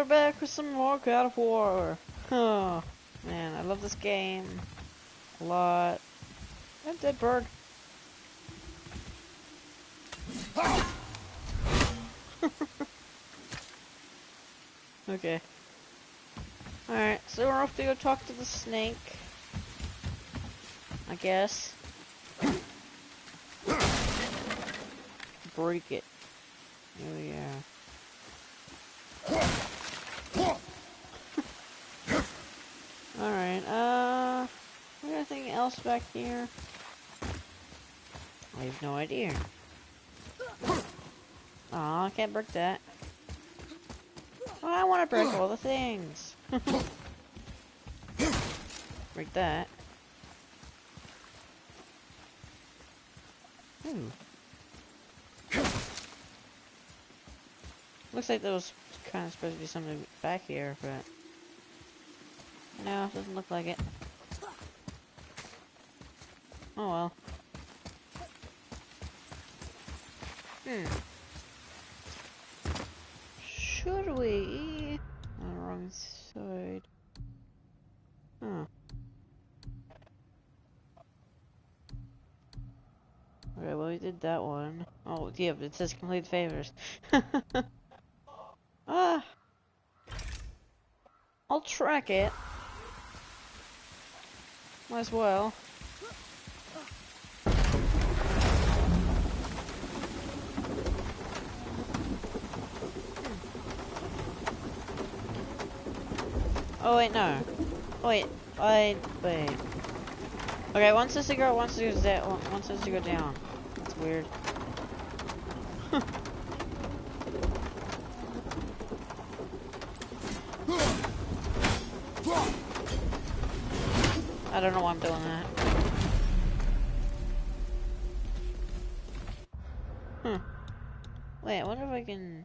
we're back with some more God of War. Oh, man, I love this game a lot. And dead bird. okay. Alright, so we're off to go talk to the snake. I guess. Break it. There we Alright, uh... Anything else back here? I have no idea. Aw, I can't break that. Oh, I want to break all the things. break that. Ooh. Looks like there was kind of supposed to be something back here, but... No, it doesn't look like it. Oh well. Hmm. Should we? On the wrong side. Huh. Okay, well we did that one. Oh, yeah, it says complete favors. ah! I'll track it. Might as well. Oh wait, no. Wait, I wait. Okay, one says to go, one says to go down. One says to go down. That's weird. I don't know why I'm doing that. Hmm. Wait, I wonder if I can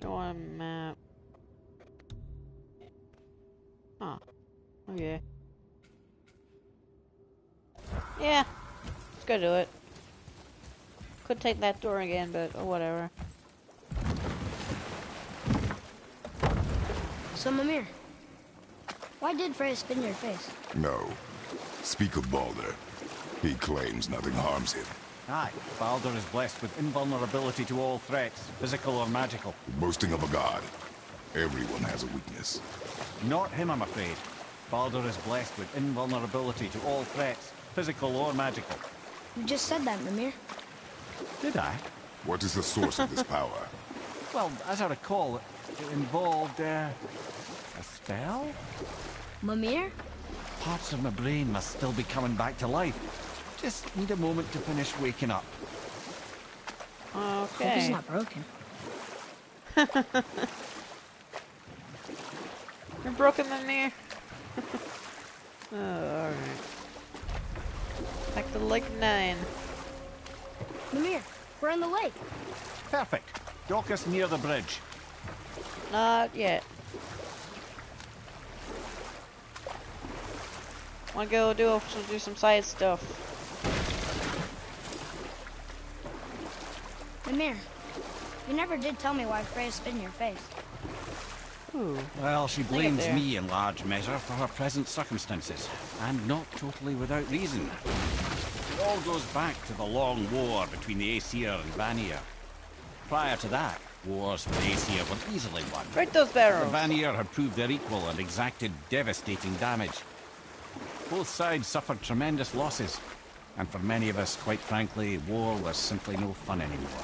show a map. Huh. Okay. Yeah. Let's go do it. Could take that door again, but oh, whatever. So, Mimir, why did Freya spin your face? No. Speak of Baldur. He claims nothing harms him. Aye, Baldur is blessed with invulnerability to all threats, physical or magical. Boasting of a god. Everyone has a weakness. Not him, I'm afraid. Baldur is blessed with invulnerability to all threats, physical or magical. You just said that, Mimir. Did I? What is the source of this power? Well, as I recall, it, it involved, uh, a spell? Mimir? Parts of my brain must still be coming back to life. Just need a moment to finish waking up. Hope he's Okay. not broken. You're broken than me. oh, alright. Back to Lake 9. Mimir, we're on the lake. Perfect. Dock us near the bridge. Not yet. Wanna go do do some side stuff. Mimir, you never did tell me why Freya in your face. Ooh. Well, she blames me in large measure for her present circumstances, and not totally without reason. It all goes back to the long war between the Aesir and Vanir. Prior to that, wars with the Aesir were easily won. Break those The barrels. Vanir had proved their equal and exacted devastating damage. Both sides suffered tremendous losses, and for many of us, quite frankly, war was simply no fun anymore.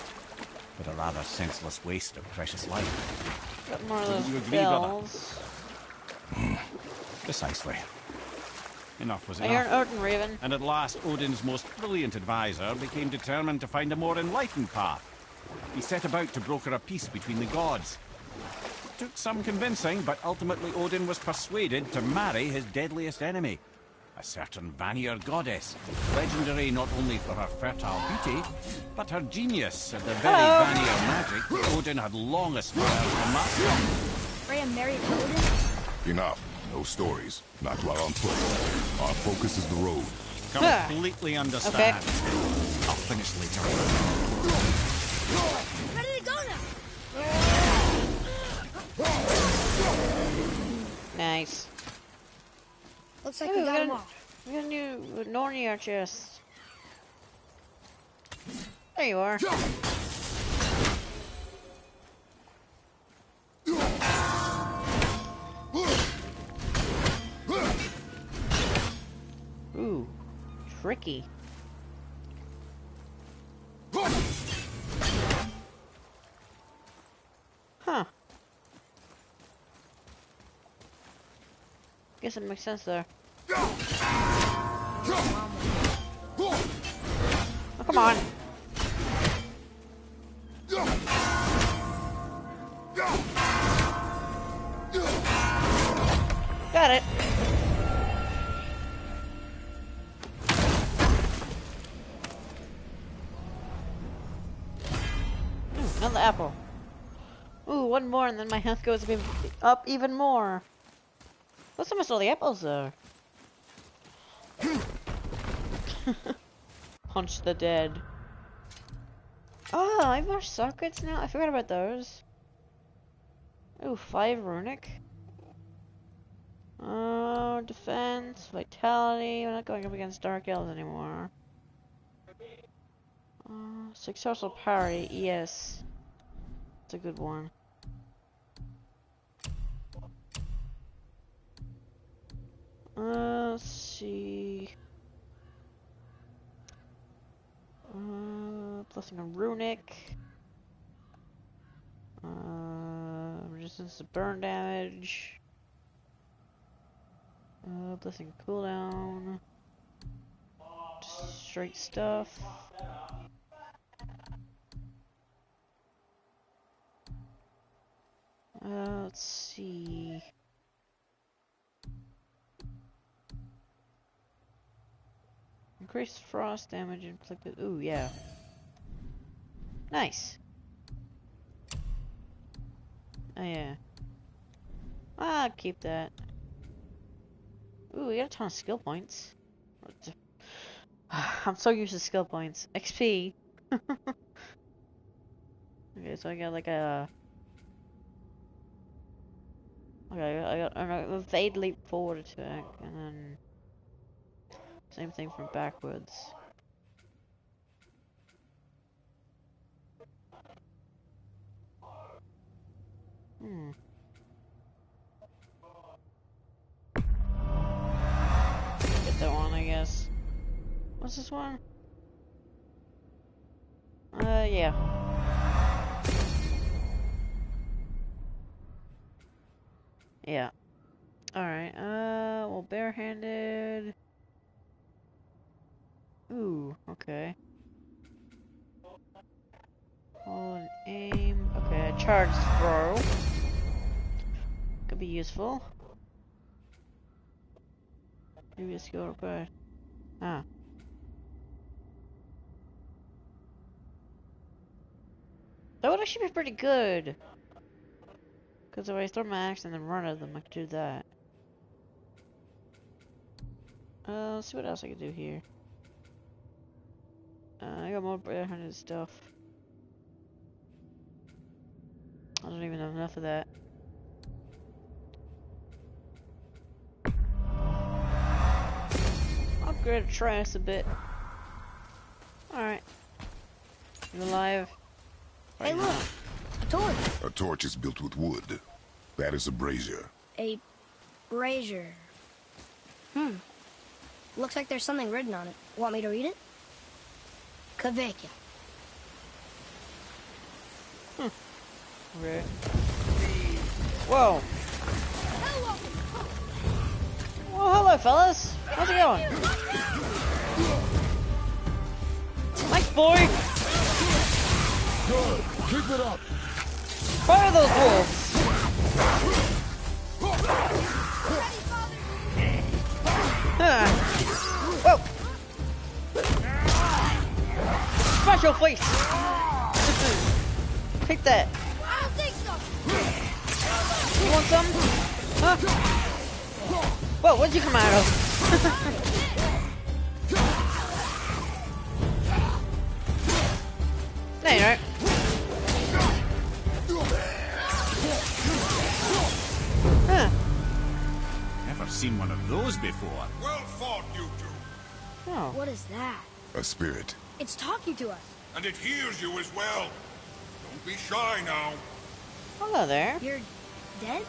But a rather senseless waste of precious life. Got more of Wouldn't those you agree, brother? bells. Hmm, precisely. Enough was enough. Odin Raven. And at last, Odin's most brilliant advisor became determined to find a more enlightened path. He set about to broker a peace between the gods. It Took some convincing, but ultimately Odin was persuaded to marry his deadliest enemy, a certain Vanir goddess, legendary not only for her fertile beauty, but her genius at the very Hello. Vanir magic Odin had long aspired to master. Freya married Odin? Enough. No stories. Not while on foot. Our focus is the road. Completely understand. Okay. I'll finish later. Where did he go now? Nice. Looks like Hey, we we got them a- all. We got a new Nornir chest. There you are. Ooh, tricky. Huh. I guess it makes sense there. Oh, come on. Got it. Ooh, another apple. Ooh, one more and then my health goes up even more. What's almost all the apples though? Punch the dead. Oh, I have more sockets now? I forgot about those. Oh, five runic. Oh, defense, vitality. We're not going up against dark elves anymore. Uh, successful parry, yes. It's a good one. Uh, let's see. Uh, blessing on runic. Uh, resistance to burn damage. Uh, blessing cooldown. Just straight stuff. Uh, let's see. Increased frost damage inflicted. Ooh, yeah. Nice. Oh, yeah. I'll keep that. Ooh, we got a ton of skill points. I'm so used to skill points. XP. okay, so I got like a. Okay, I got, I got a evade leap forward attack, and then same thing from backwards. Hmm. Get that one, I guess. What's this one? Uh, yeah. Yeah. Alright, uh, well, barehanded. Ooh, okay. Hold aim. Okay, charge throw. Could be useful. A skill required. Ah. That would actually be pretty good. Because if I throw my axe and then run at them, I could do that. Uh, let's see what else I can do here. Uh, I got more barehanded stuff. I don't even have enough of that. Upgrade Trace a bit. Alright. You alive? Hey, Right look. now. A torch. A torch is built with wood. That is a brazier. A brazier. Hmm. Looks like there's something written on it. Want me to read it? Kaveka. Okay. Whoa. Well, hello, fellas. How's it going? Nice boy. Good. Keep it up. Fire those wolves. Huh. Whoa. Smash your face. Take that. You want some? Huh? Whoa, what'd you come out of? there you are. Huh. never seen one of those before. Well fought, you two. Oh. What is that? A spirit. It's talking to us. And it hears you as well. Don't be shy now. Hello there. You're dead?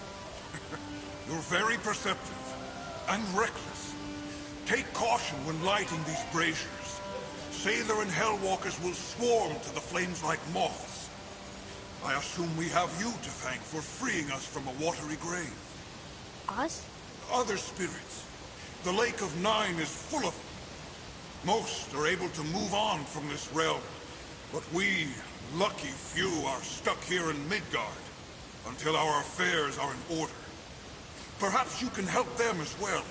You're very perceptive and reckless. Take caution when lighting these braziers. Sailor and Hellwalkers will swarm to the flames like moths. I assume we have you to thank for freeing us from a watery grave. Us? Other spirits. The Lake of Nine is full of them. Most are able to move on from this realm. But we, lucky few, are stuck here in Midgard until our affairs are in order. Perhaps you can help them as well.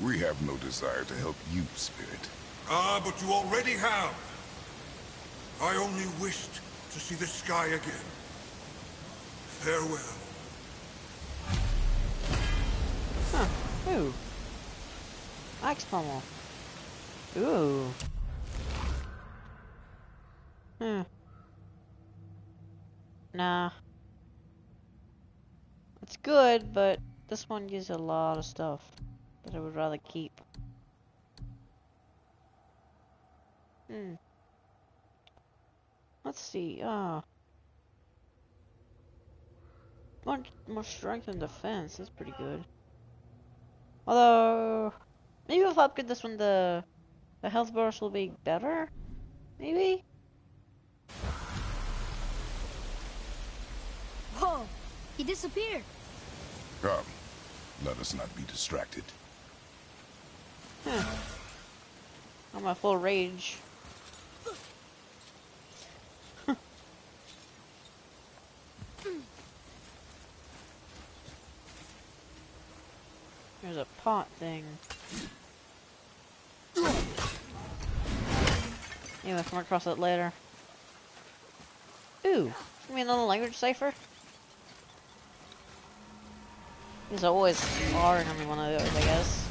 We have no desire to help you, Spirit. Ah, but you already have. I only wished to see the sky again. Farewell. Huh. Ooh. Axe pommel. Ooh. Hmm. Nah. It's good, but this one gives a lot of stuff that I would rather keep. Hmm. Let's see. Ah. More, more strength and defense. That's pretty good. Although, maybe if I upgrade this one, the the health burst will be better. Maybe. Whoa! He disappeared. Come, let us not be distracted. Huh. I'm at full rage. There's a pot thing. Anyway, come across it later. Ooh, give me another language cipher. These always are in every one of those, I guess.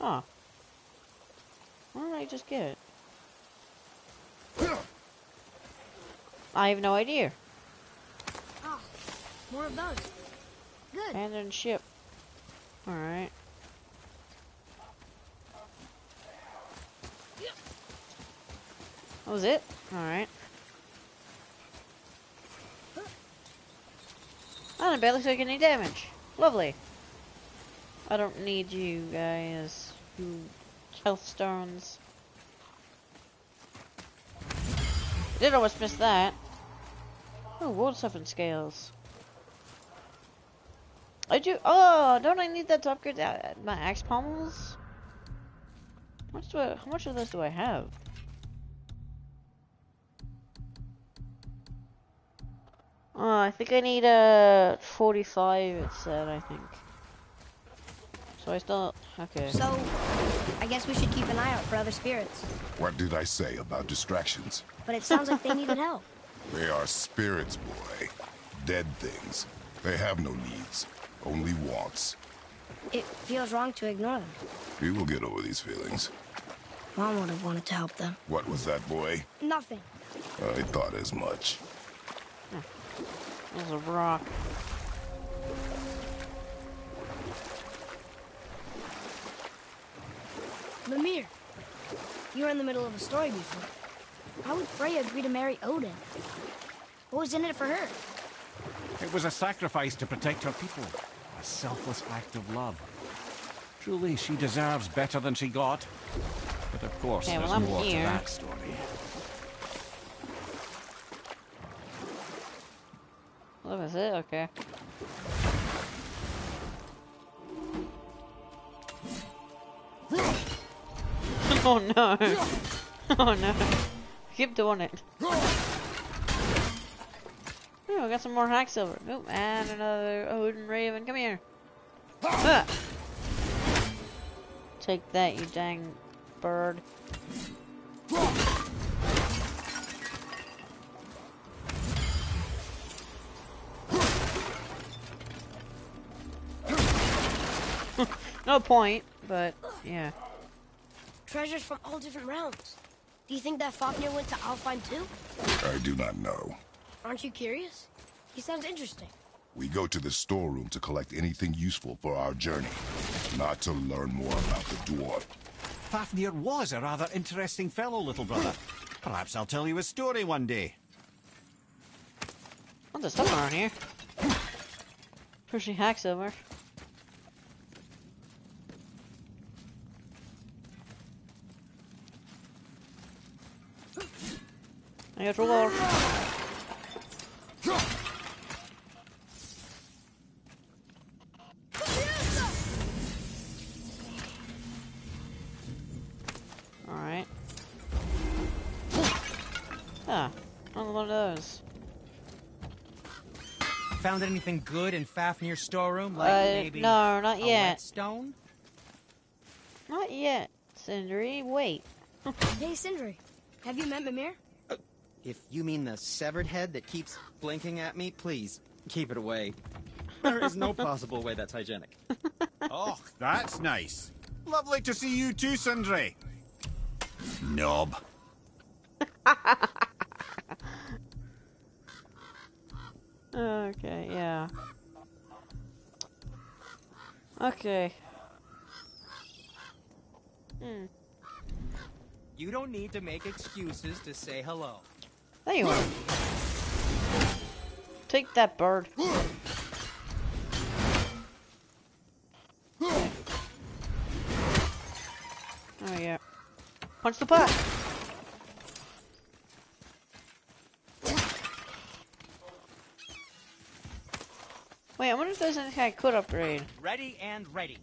Huh. Where did I just get it? I have no idea. Ah, more of those. Good. Abandoned ship. Alright. That was it? Alright. I didn't barely take any damage. Lovely. I don't need you guys. You health stones. Did almost miss that. Oh, water soften scales. I do. Oh, don't I need that to upgrade uh, my axe pommels? How much do I? How much of those do I have? Oh, I think I need a 45. It said. I think. So I still. Okay. So, I guess we should keep an eye out for other spirits. What did I say about distractions? But it sounds like they needed help. They are spirits, boy. Dead things. They have no needs, only wants. It feels wrong to ignore them. We will get over these feelings. Mom would have wanted to help them. What was that, boy? Nothing. I thought as much. There's a rock. Mimir, you were in the middle of a story before. How would Freya agree to marry Odin? What was in it for her? It was a sacrifice to protect her people. A selfless act of love. Truly, she deserves better than she got. But of course, Okay, well, there's more here. to that story. That was it? Okay. oh no! Oh no! Keep doing it. Ooh, I got some more hack silver. Nope, and another Odin Raven. Come here. Ah. Take that, you dang bird. No point, but yeah. Treasures from all different realms. Do you think that Fafnir went to Alfheim too? I do not know. Aren't you curious? He sounds interesting. We go to the storeroom to collect anything useful for our journey, not to learn more about the dwarf. Fafnir was a rather interesting fellow, little brother. Perhaps I'll tell you a story one day. Oh, there's stuff around here. Pushing hacks over. I got roll. Found anything good in Fafnir's storeroom? Like Uh, maybe no, not a yet. whetstone? Not yet, Sindri. Wait. Hey, Sindri. Have you met Mimir? If you mean the severed head that keeps blinking at me, please keep it away. There is no possible way that's hygienic. Oh, that's nice. Lovely to see you too, Sindri. Knob. Okay, yeah. Okay. Hmm. You don't need to make excuses to say hello. There you are. Take that bird. Okay. Oh yeah. Punch the pot. Wait, I wonder if there's anything I could upgrade. Ready and ready.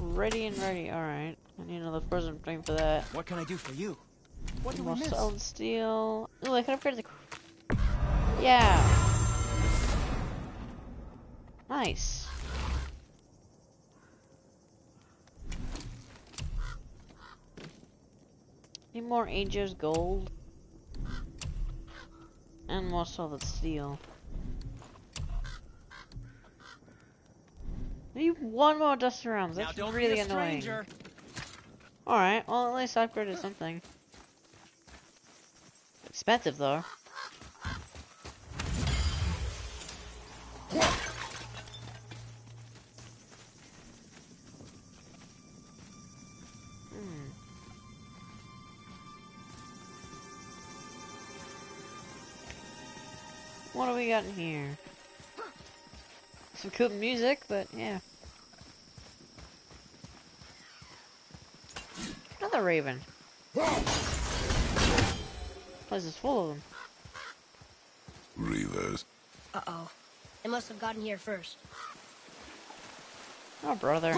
Ready and ready. Alright. I need another present thing for that. What can I do for you? What do we More miss? solid steel. Oh, I can upgrade the. Yeah. Nice. Need more Aesir gold. And more solid steel. Need one more dust. Now That's don't really annoying. Alright, well at least I upgraded something. Expensive though. Hmm. What do we got in here? Some cool music, but yeah. Another raven. Place is full of them. Reavers. Uh-oh. They must have gotten here first. Oh, brother.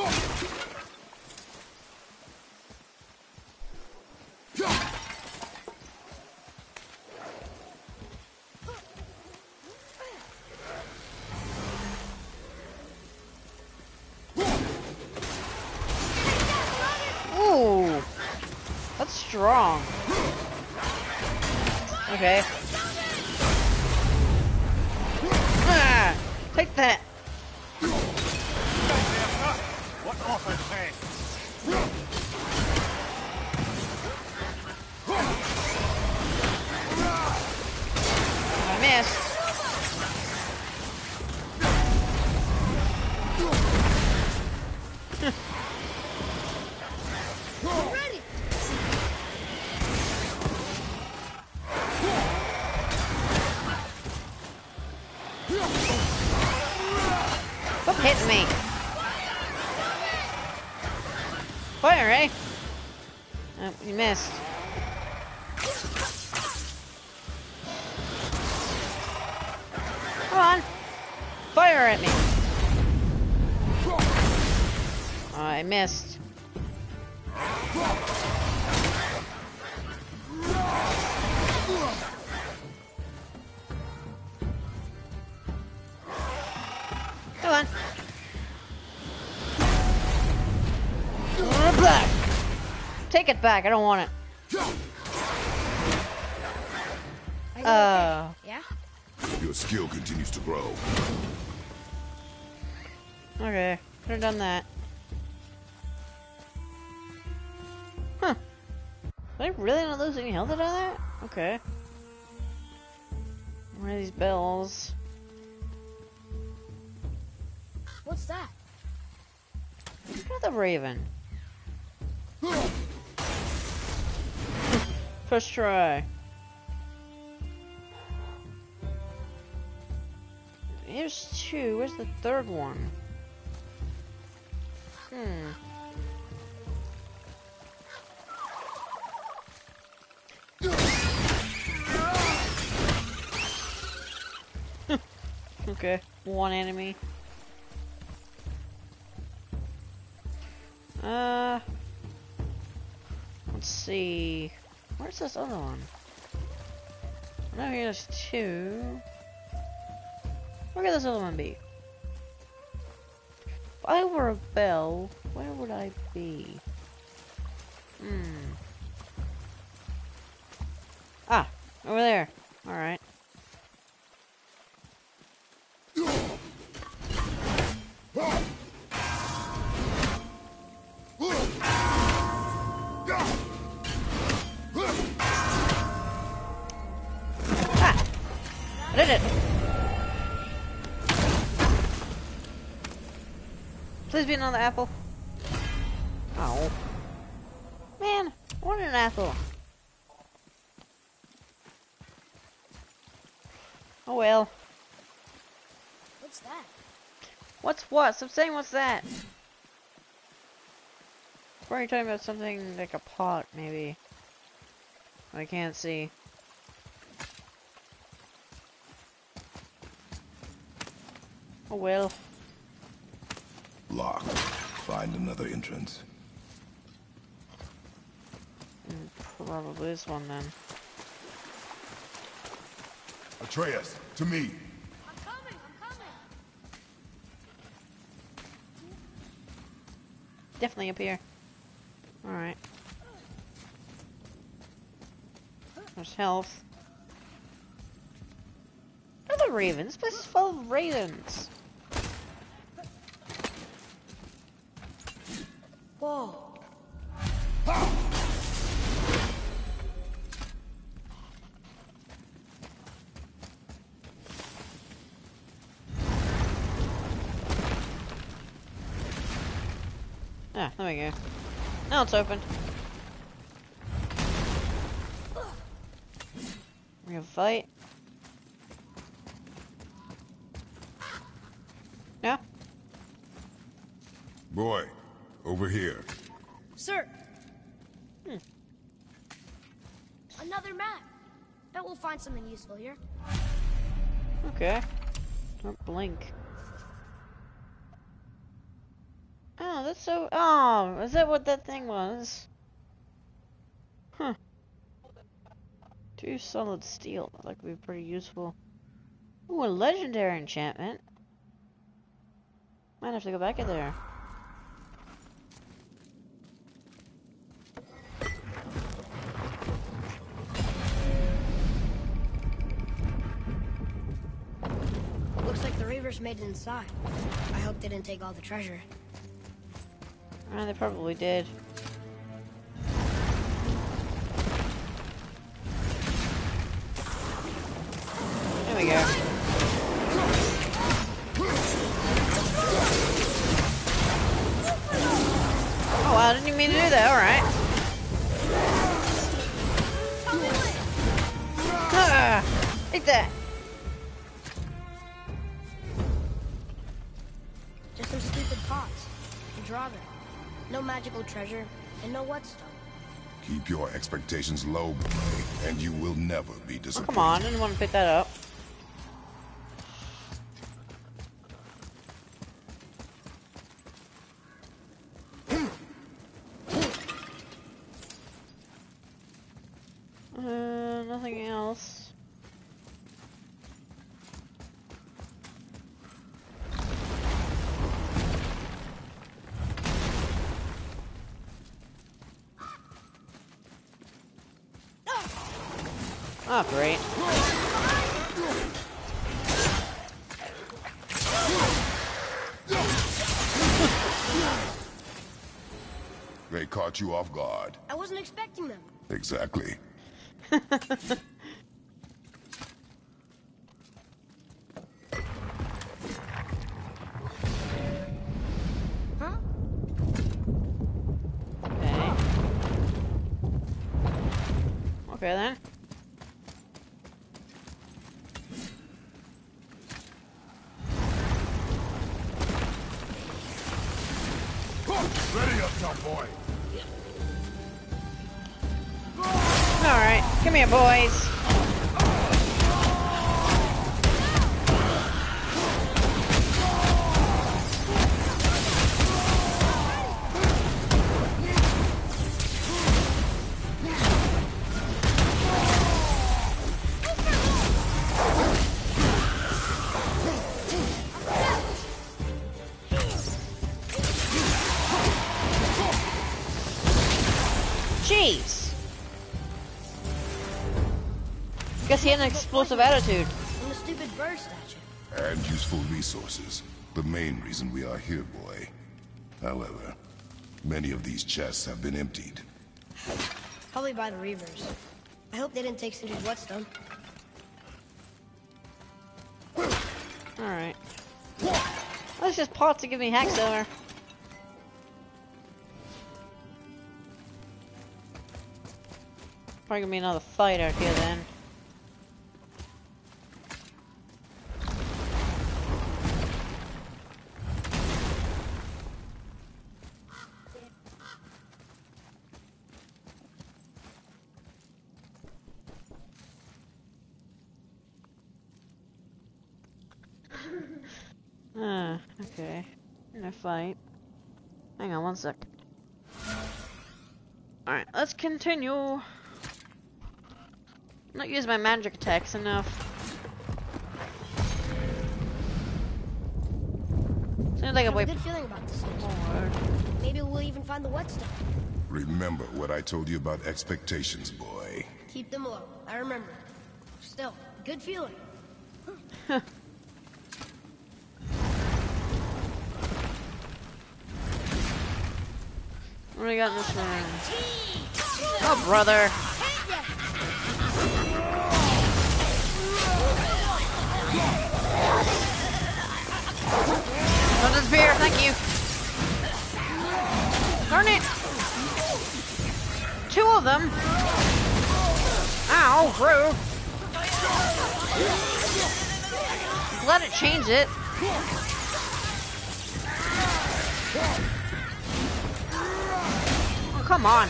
Oh, it back. I don't want it. Oh. Uh. okay. Yeah? Your skill continues to grow. Okay. Could have done that. Huh. Did I really not lose any health out of that? Okay. What are these bells? What's that? Another raven. First try. Here's two. Where's the third one? Hmm. okay, one enemy. Uh, let's see. Where's this other one? I know here's two. Where could this other one be? If I were a bell, where would I be? Hmm. Ah, over there. Alright. Another apple. Oh. Man, I wanted an apple. Oh well. What's that? What's what? Stop saying what's that? You talking about something like a pot, maybe? I can't see. Oh well. Locked. Find another entrance. Mm, probably this one then. Atreus, to me. I'm coming, I'm coming. Definitely up here. Alright. There's health. Another ravens? This place is full of ravens. Now it's open. We're gonna fight. Yeah? Boy, over here. Sir. Hmm. Another map. Bet we'll find something useful here. Okay. Don't blink. Oh, that's so. Oh, is that what that thing was? Huh. Two solid steel. That could be pretty useful. Ooh, a legendary enchantment. Might have to go back in there. Looks like the Reavers made it inside. I hope they didn't take all the treasure. They probably did. There we go. Oh I didn't mean to do that, alright. Ah, take that. Just some stupid pots. A drawback. No magical treasure, and no whetstone. Keep your expectations low, boy, and you will never be Oh, disappointed. come on, I didn't want to pick that up. Exactly. Guess an explosive attitude. And the stupid bird statue. And useful resources. The main reason we are here, boy. However, many of these chests have been emptied. Probably by the Reavers. I hope they didn't take Sindri's whetstone. Alright. Let's just pause to give me hacks over. Probably gonna be another fight out here then. Ah, okay. In a fight. Hang on one sec. Alright, let's continue. Not use my magic attacks enough. Seems like I a have way a good feeling about this. Maybe we'll even find the whetstone. Remember what I told you about expectations, boy. Keep them low. I remember. Still, good feeling. What do we got in this room? Oh, brother. Don't disappear, thank you. Darn it. Two of them. Ow, rude. Let it change it. Come on.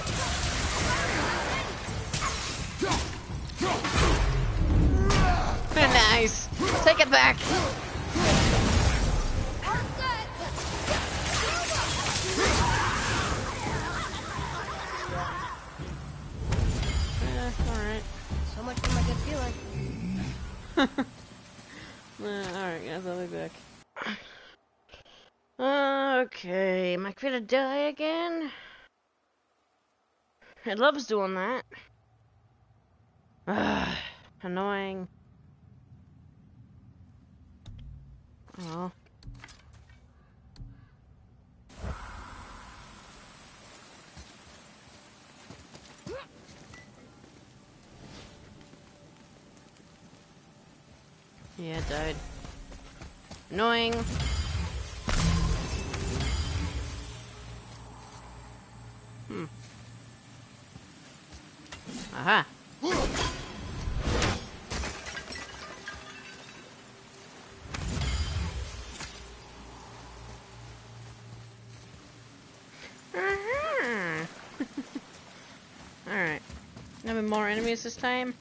nice. Take it back. Eh, Alright. So much for my good feeling. Alright, guys, I'll be back. Okay, am I gonna die again? It loves doing that. Ugh, annoying. Oh. Yeah, died. Annoying. Hmm. Aha. Aha. Alright. Having more enemies this time?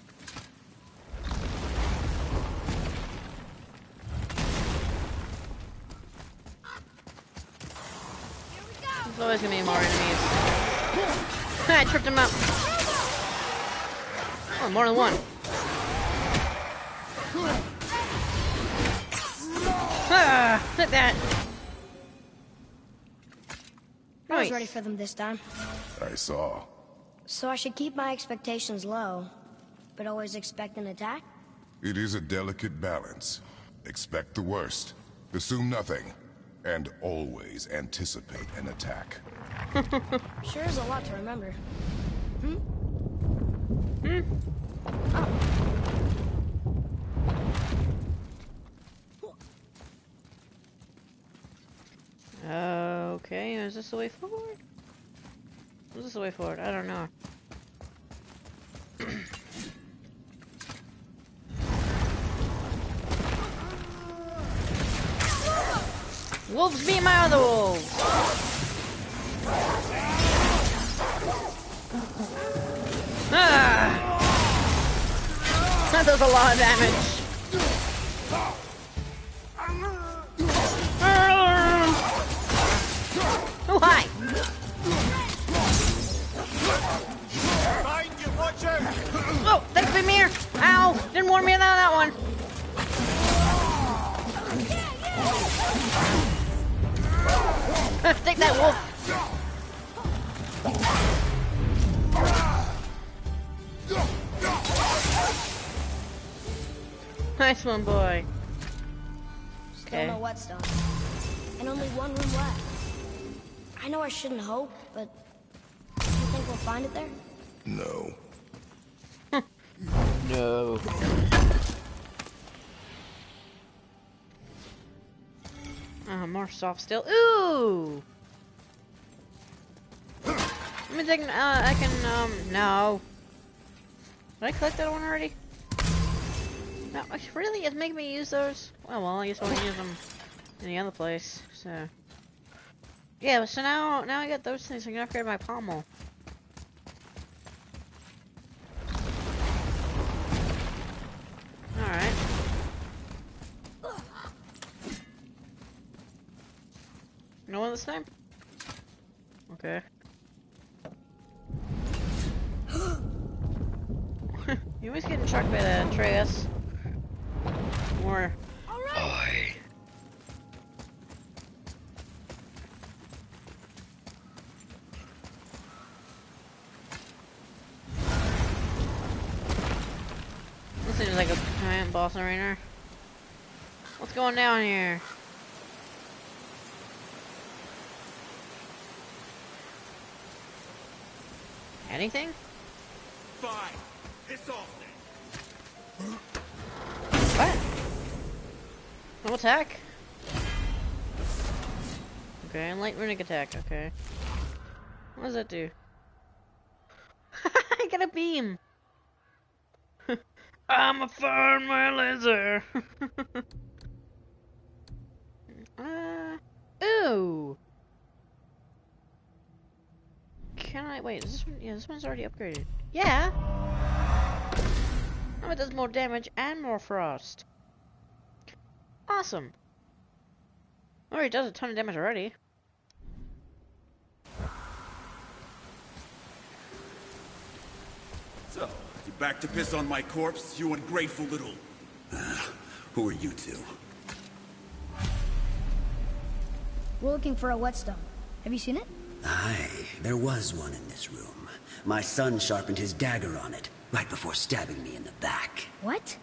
There's always gonna be more enemies. I tripped him up. Oh, more than one. Ah, hit that. I was ready for them this time. I saw. So I should keep my expectations low, but always expect an attack? It is a delicate balance. Expect the worst. Assume nothing. And always anticipate an attack. Sure is a lot to remember. Hmm. Oh. Okay, is this the way forward? Is this the way forward? I don't know. wolves beat my other wolves! Ah! That does a lot of damage. Oh, thanks, Mimir! Ow! Didn't warn me about that one. Take that wolf. Nice one, boy. Still Okay. no whetstone. And only one room left. I know I shouldn't hope, but do you think we'll find it there? No. No. Uh, more soft still. Ooh! Let me think, uh, I can, um, no. Did I collect that one already? No, really? It's making me use those? Oh, well, I guess I'll use them in the other place, so. Yeah, so now, now I got those things, I can upgrade my pommel. Alright. No one this time? Okay. you always getting trucked by the Atreus. More. Alright. This seems like a giant boss arena. What's going down here? Anything? Fine. Piss off then. What? Attack? Okay, light runic attack, okay. What does that do? I got a beam! I'm a my laser! uh, ooh! Can I, wait, is this one, yeah, this one's already upgraded. Yeah! Oh, it does more damage and more frost. Awesome. Oh, it does a ton of damage already. So, you back to piss on my corpse, you ungrateful little... Ah, who are you two? We're looking for a whetstone. Have you seen it? Aye, there was one in this room. My son sharpened his dagger on it, right before stabbing me in the back. What?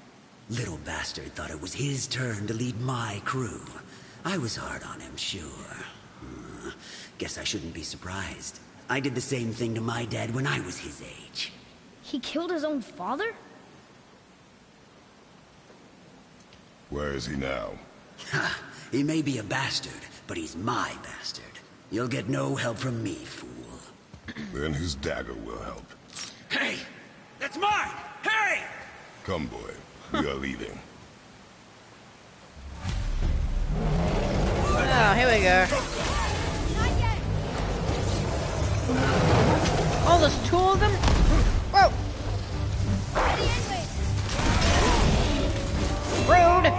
Little bastard thought it was his turn to lead my crew. I was hard on him, sure. Hmm, Guess I shouldn't be surprised. I did the same thing to my dad when I was his age. He killed his own father? Where is he now? Ha! He may be a bastard, but he's my bastard. You'll get no help from me, fool. Then his dagger will help. Hey! That's mine! Hey! Come, boy. We are leaving. Oh, here we go. Oh, there's two of them? Whoa! Rude!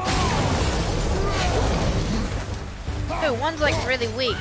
Dude, one's like really weak.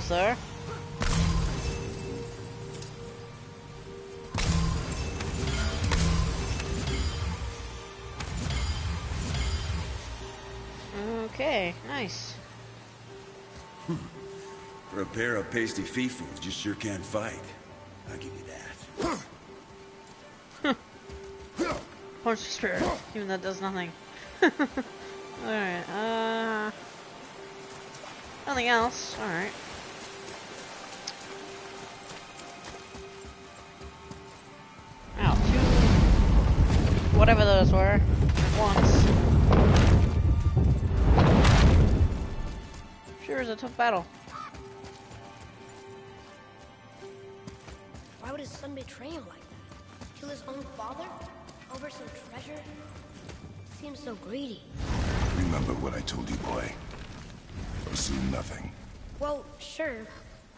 Skills there. Okay, nice. For a pair of pasty fiefos, you sure can't fight. I'll give you that. Punch spirit, even that does nothing. Alright, uh... Nothing else, alright. Battle. Why would his son betray him like that? Kill his own father? Over some treasure? Seems so greedy. Remember what I told you, boy. Assume nothing. Well, sure.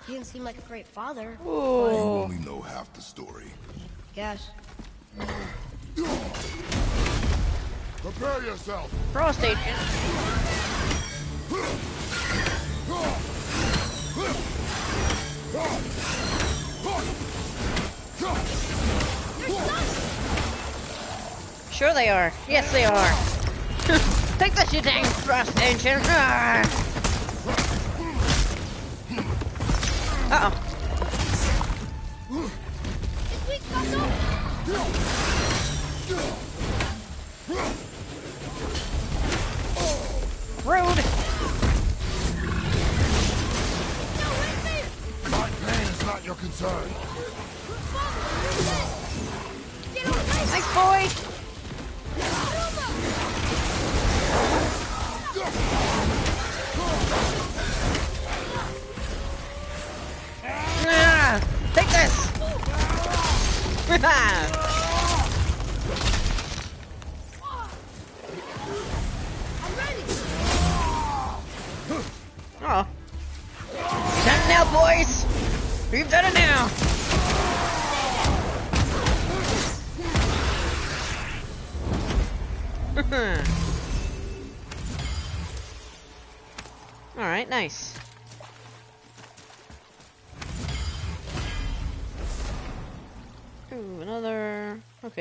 He didn't seem like a great father. You Ooh. only know half the story. Yes. Prepare yourself! Pro station. Sure they are. Yes, they are. Take this, you dang thrust engine. Ah. Uh-oh. Rude. Your concern. Nice boy. Ah, take this.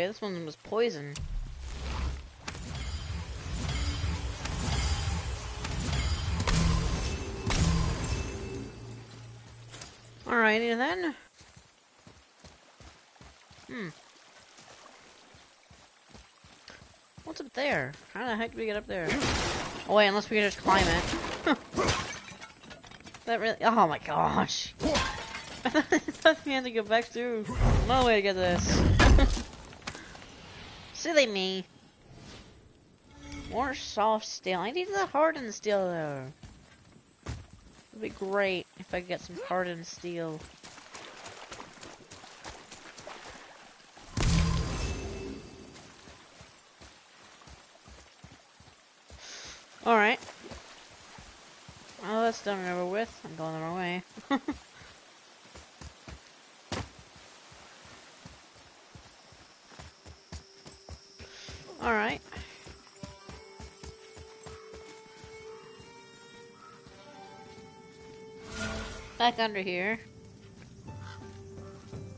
Okay, this one was poison. Alrighty then. Hmm. What's up there? How the heck do we get up there? Oh wait, unless we can just climb it. that really- oh my gosh. I thought we had to go back through. No way to get this. Silly me. More soft steel. I need the hardened steel though. It'd be great if I could get some hardened steel. Alright. Well, that's done over with. I'm going the wrong way. Alright. Back under here.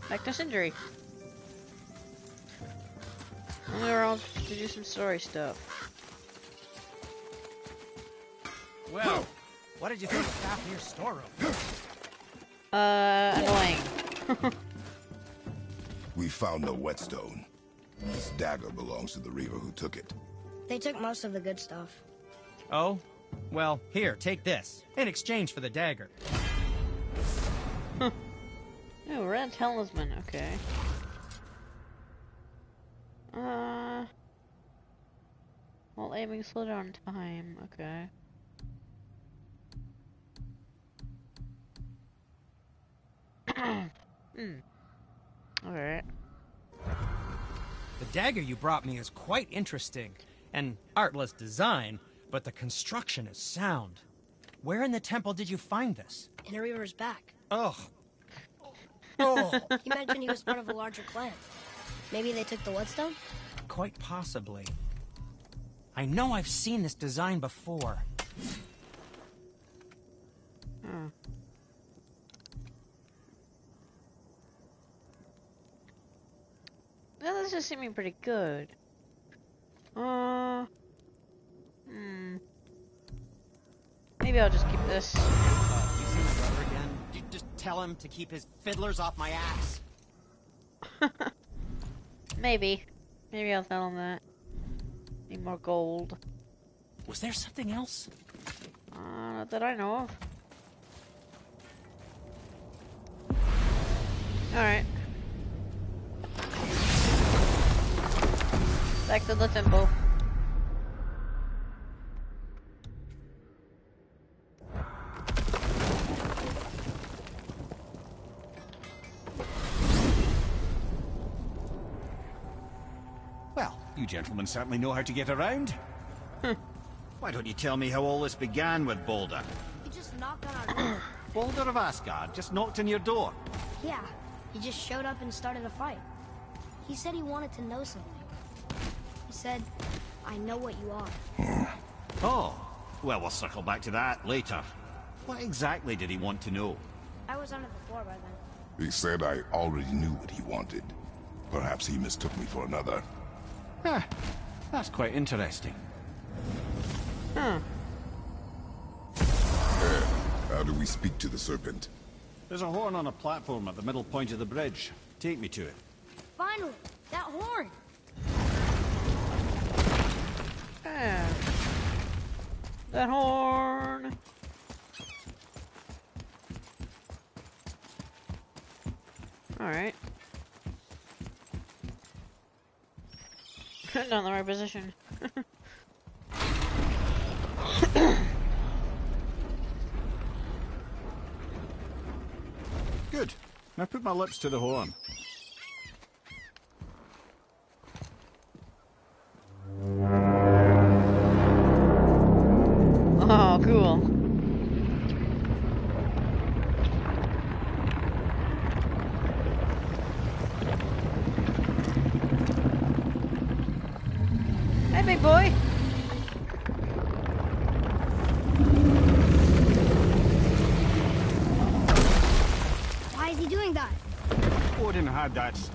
Back to Sindri. And we were all to do some story stuff. Well, what did you think of Fafnir's storeroom? Uh, annoying. We found no whetstone. This dagger belongs to the Reaver who took it. They took most of the good stuff. Oh? Well, here, take this. In exchange for the dagger. Ooh, red talisman, okay. Uh... While aiming slow down time. Okay. hmm. Alright. The dagger you brought me is quite interesting. An artless design, but the construction is sound. Where in the temple did you find this? In a reaver's back. Ugh. Oh, He mentioned he was part of a larger clan. Maybe they took the Whetstone? quite possibly. I know I've seen this design before. Hmm. Well, this is seeming pretty good. Uh. Hmm. Maybe I'll just keep this. Uh, you see my brother again? You just tell him to keep his fiddlers off my axe. Maybe. Maybe I'll tell him that. Need more gold. Was there something else? Uh, not that I know of. Alright. Back to the temple. Well, you gentlemen certainly know how to get around. Why don't you tell me how all this began with Baldur? He just knocked on our door. Baldur of Asgard just knocked on your door. yeah, he just showed up and started a fight. He said he wanted to know something. He said, I know what you are. Oh, well, we'll circle back to that later. What exactly did he want to know? I was under the floor by then. He said I already knew what he wanted. Perhaps he mistook me for another. Huh, that's quite interesting. Hmm. Eh, how do we speak to the serpent? There's a horn on a platform at the middle point of the bridge. Take me to it. Finally, that horn! Yeah. That horn. Alright. Not in the right position. Good. Now put my lips to the horn.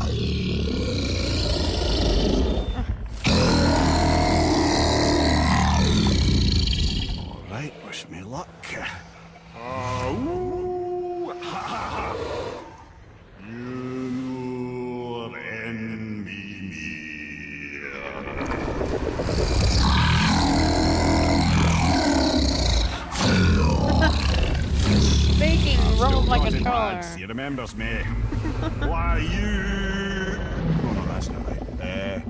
All right, wish me luck. Uh, ooh, ha, ha, ha. You envy me. Speaking, like a Nodding, troller. lads, He remembers me. Why you? Oh no, that's not right. Uh,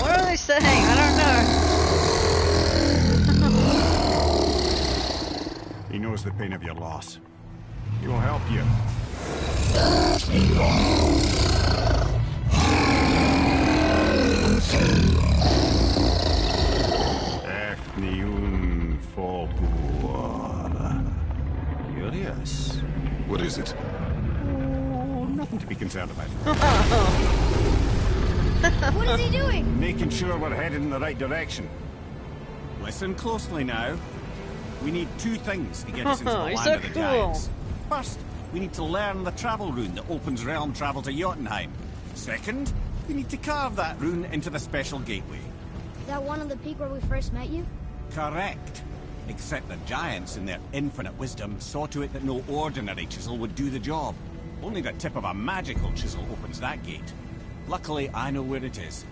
What are they saying? I don't know. He knows the pain of your loss. He will help you. Ethniun Fobuar. Curious. What is it? Oh, nothing nothing to be concerned about. What is he doing? Making sure we're headed in the right direction. Listen closely now. We need two things to get us into the You're land so of the cool. giants. First, we need to learn the travel rune that opens realm travel to Jotunheim. Second, we need to carve that rune into the special gateway. Is that one on the peak where we first met you? Correct. Except the giants, in their infinite wisdom, saw to it that no ordinary chisel would do the job. Only the tip of a magical chisel opens that gate. Luckily, I know where it is.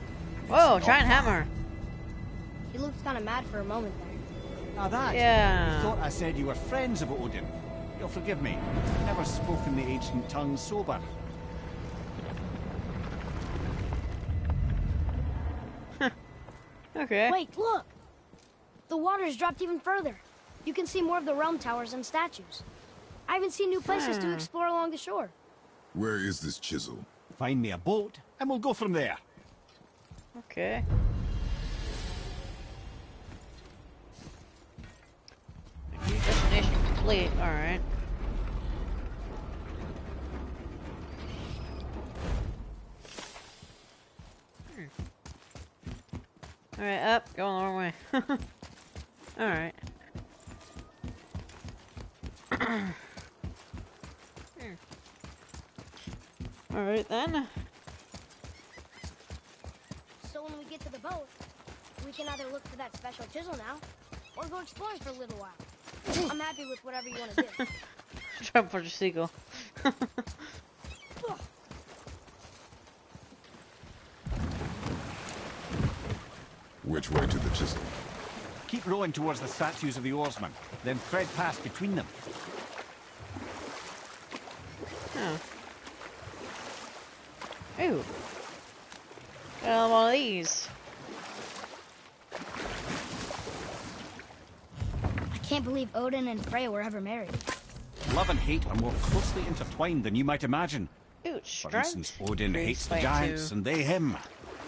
Whoa, giant hammer. He looked kind of mad for a moment there. Now that, Yeah. I thought I said you were friends of Odin. You'll forgive me. I've never spoken the ancient tongue sober. Okay. Wait, look! The water's dropped even further. You can see more of the realm towers and statues. I haven't seen new places to Hmm. explore along the shore. Where is this chisel? Find me a boat, and we'll go from there. Okay. Complete. Alright. Hmm. Alright, up, going the wrong way. Alright. Alright then. So when we get to the boat, we can either look for that special chisel now, or go exploring for a little while. I'm happy with whatever you want to do. Jump for the seagull. Which way to the chisel? Keep rowing towards the statues of the oarsmen, then thread past between them. Oh. Ooh. Got one of these. Can't believe Odin and Freya were ever married. Love and hate are more closely intertwined than you might imagine. Ooh, For instance, Odin increased hates the giants, two. and they him.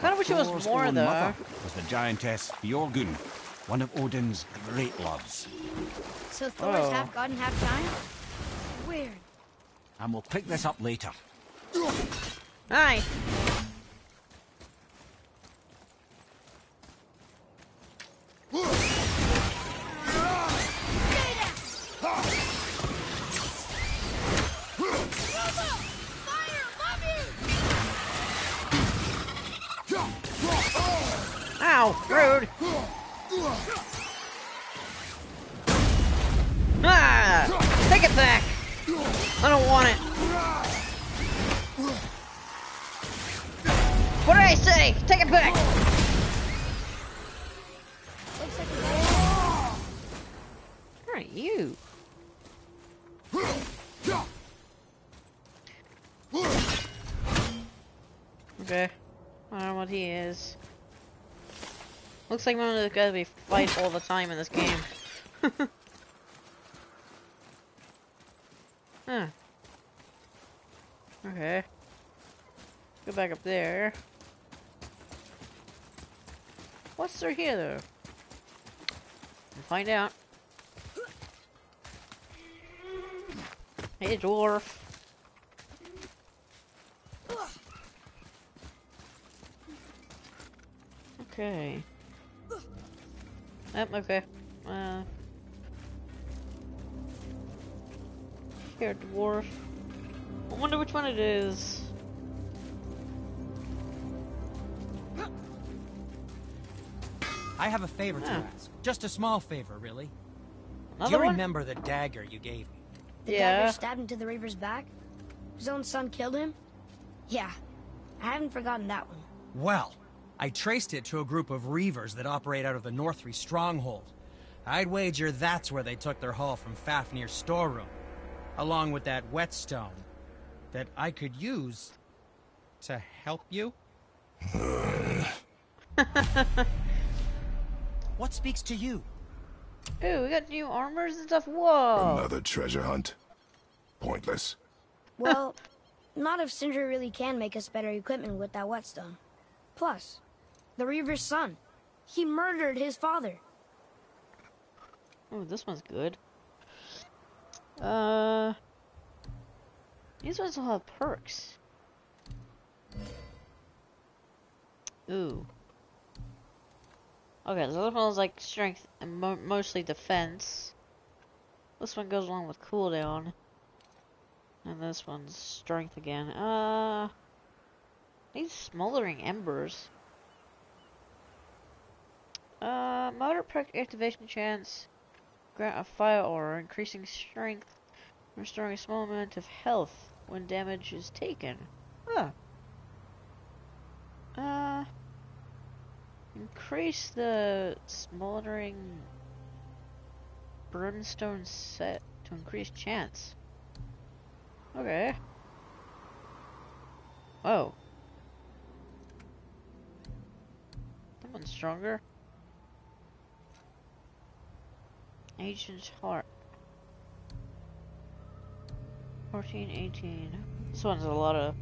Kinda wish it was Thor's more own though. mother was the giantess Bjorgun, one of Odin's great loves. So Thor's Oh. half god and half giant? Weird. And we'll pick this up later. Hi. Ow, rude. Ah, take it back. I don't want it. What did I say? Take it back. Are you? Okay. I don't know what he is. Looks like one of the guys we fight all the time in this game. huh. Okay. Go back up there. What's through here though? We'll find out. Hey, dwarf. Okay. Yep, okay. Uh. Here, dwarf. I wonder which one it is. I have a favor to ask. Just a small favor, really. Do Another you one? remember the dagger you gave me? the Yeah. dagger stabbed into the Reaver's back. His own son killed him. Yeah, I haven't forgotten that one. Well, I traced it to a group of reavers that operate out of the Northri stronghold. I'd wager that's where they took their haul from Fafnir's storeroom, along with that whetstone that I could use to help you. what speaks to you? Ooh, we got new armors and stuff. Whoa. Another treasure hunt. Pointless. Well, not if Sindri really can make us better equipment with that whetstone. Plus, the Reaver's son. He murdered his father. Oh, this one's good. Uh, these ones all have perks. Ooh. Okay, the other one is like strength and mo mostly defense. This one goes along with cooldown. And this one's strength again. Uh, these smoldering embers. Uh, motor perk activation chance. Grant a fire aura, increasing strength, restoring a small amount of health when damage is taken. Huh. Uh, increase the smoldering brimstone set to increase chance. Okay. Oh. That one's stronger. Ancient Heart. 14, 18. This one's a lot of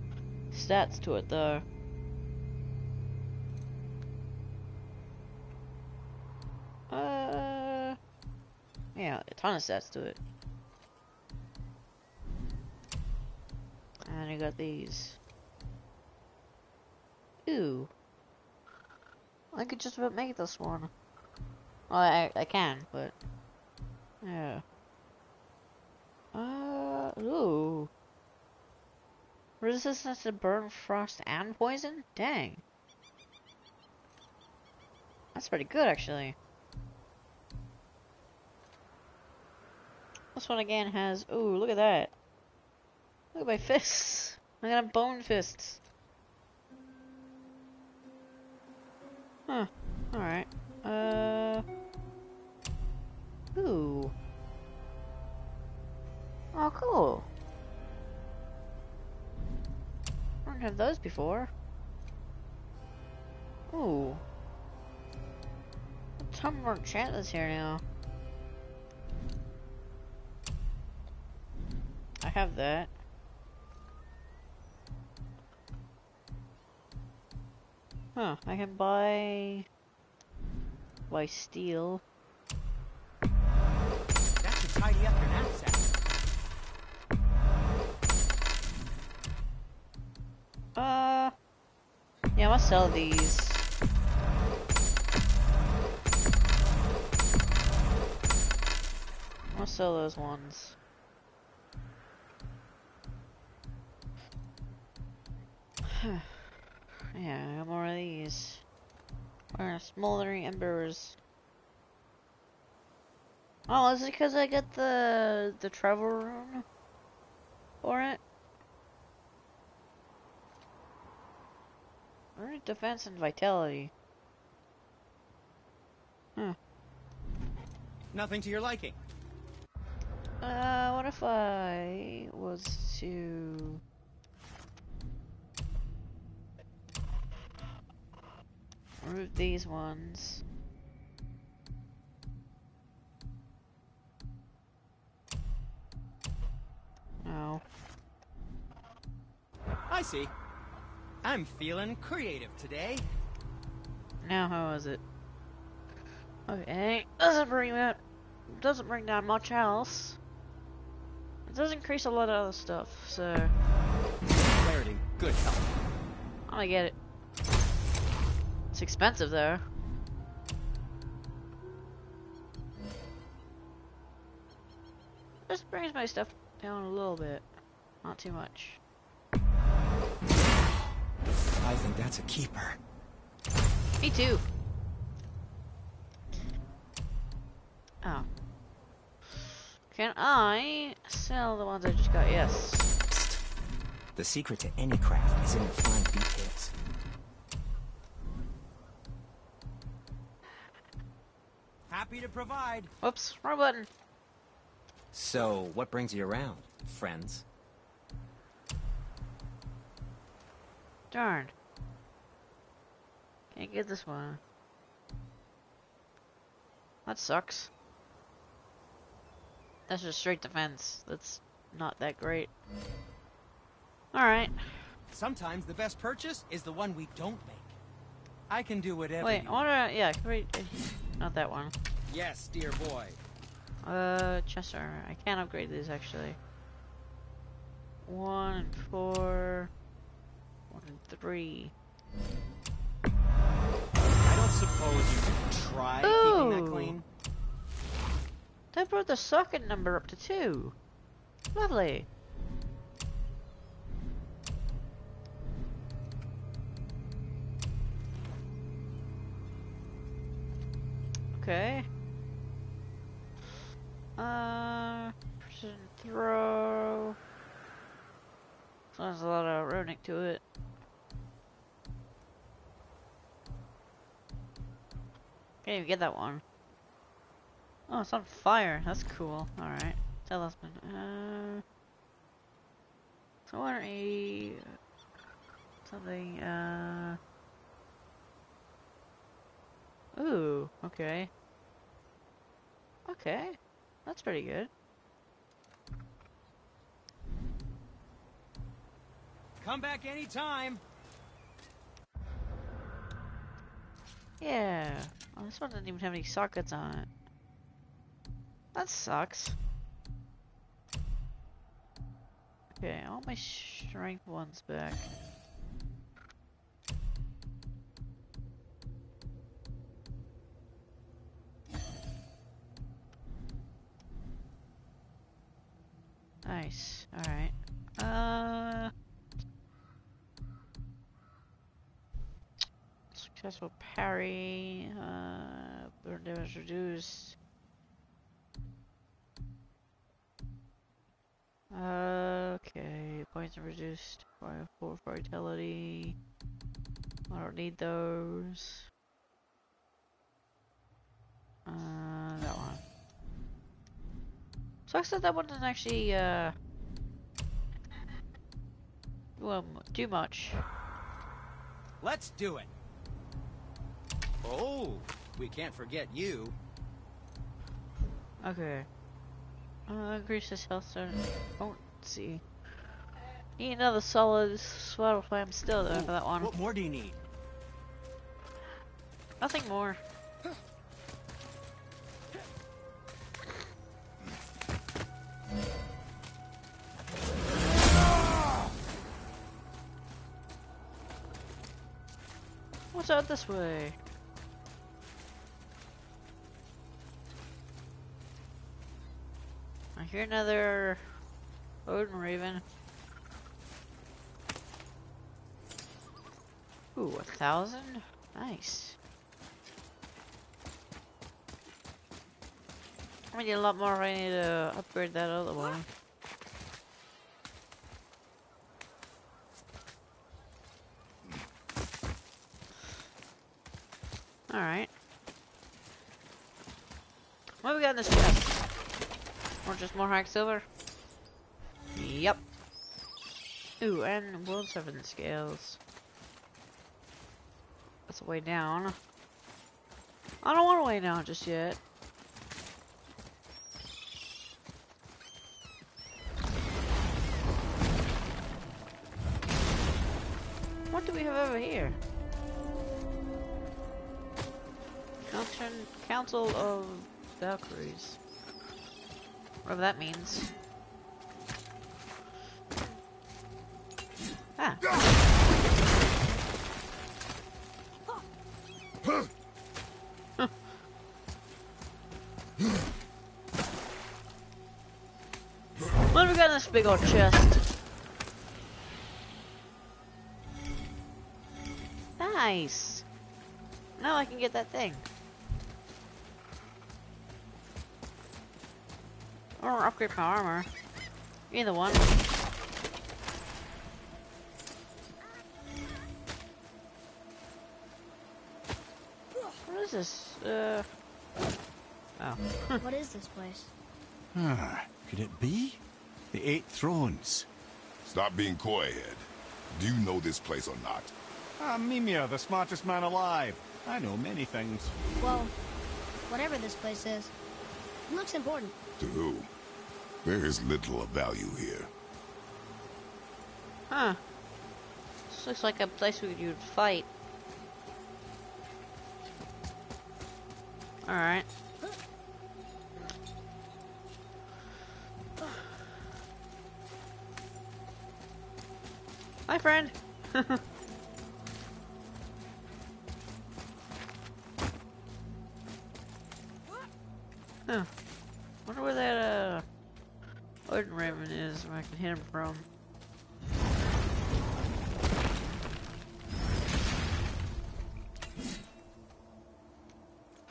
stats to it though. Uh, yeah, a ton of stats to it. And I got these. Ooh. I could just about make this one. Well, I, I can, but... Yeah. Uh, ooh. Resistance to burn, frost, and poison? Dang. That's pretty good, actually. This one again has... Ooh, look at that. Look at my fists. I got bone fists. Huh. Alright. Uh... Ooh. Oh, cool. I don't have those before. Ooh. A ton more here now. I have that. Huh, I can buy... buy steel. Uh... Yeah, I'm gonna sell these. Gonna sell those ones. yeah, I got more of these. Smoldering embers. Oh, is it because I get the the travel rune for it? Or defense and vitality. Huh. Nothing to your liking. Uh, what if I was to... Remove these ones. No. I see. I'm feeling creative today. Now how is it? Okay, doesn't bring that doesn't bring down much else. It does increase a lot of other stuff, so Clarity, good health. I'm gonna get it. It's expensive though. This brings my stuff down a little bit. Not too much. I think that's a keeper. Me too. Oh. Can I sell the ones I just got? Yes. The secret to any craft is in the fine details. Happy to provide. Whoops, wrong button. So, what brings you around, friends? Darn. Can't get this one. That sucks. That's just straight defense. That's not that great. Alright. Sometimes the best purchase is the one we don't make. I can do whatever Wait, I wanna, yeah, can we, uh, not that one. Yes, dear boy. Uh, chest armor. I can't upgrade these actually. One and four. One and three. don't suppose you could try keeping that clean? That brought the socket number up to two. Lovely. Okay. Uh, precision throw. There's a lot of runic to it. Can't even get that one. Oh, it's on fire. That's cool. Alright. Tell us. Uh, so what are a something? Uh. Ooh. Okay. Okay. That's pretty good. Come back anytime. Yeah. Oh, this one doesn't even have any sockets on it. That sucks. Okay, all my strength ones back. Nice. Alright. Uh Successful parry, uh, burn damage reduced. Okay, points are reduced by 4 for vitality. I don't need those. Uh, that one. Sucks that that one doesn't actually, uh, well, do much. Let's do it. Oh, we can't forget you. Okay. Uh, increases health so don't see. Need another solid swaddle flame still though for that one. What more do you need? Nothing more. What's out this way? I hear another Odin Raven. Ooh, a thousand? Nice. I need a lot more I need to upgrade that other one. Alright. What we got in this chest? Or just more hack silver? Yep. Ooh, and world serpent scales. That's a way down. I don't want to way down just yet. What do we have over here? Council, Council of Valkyries. Whatever that means. Ah. What do we got in this big old chest? Nice. Now I can get that thing. Or upgrade my armor. Either one. What is this? Uh. Oh. what is this place? Ah, could it be? The Eight Thrones. Stop being coy, Head. Do you know this place or not? Ah, Mimir, the smartest man alive. I know many things. Well, whatever this place is, it looks important. To who? There is little of value here. Huh. This looks like a place where you'd fight. Alright. Hi, friend. him from.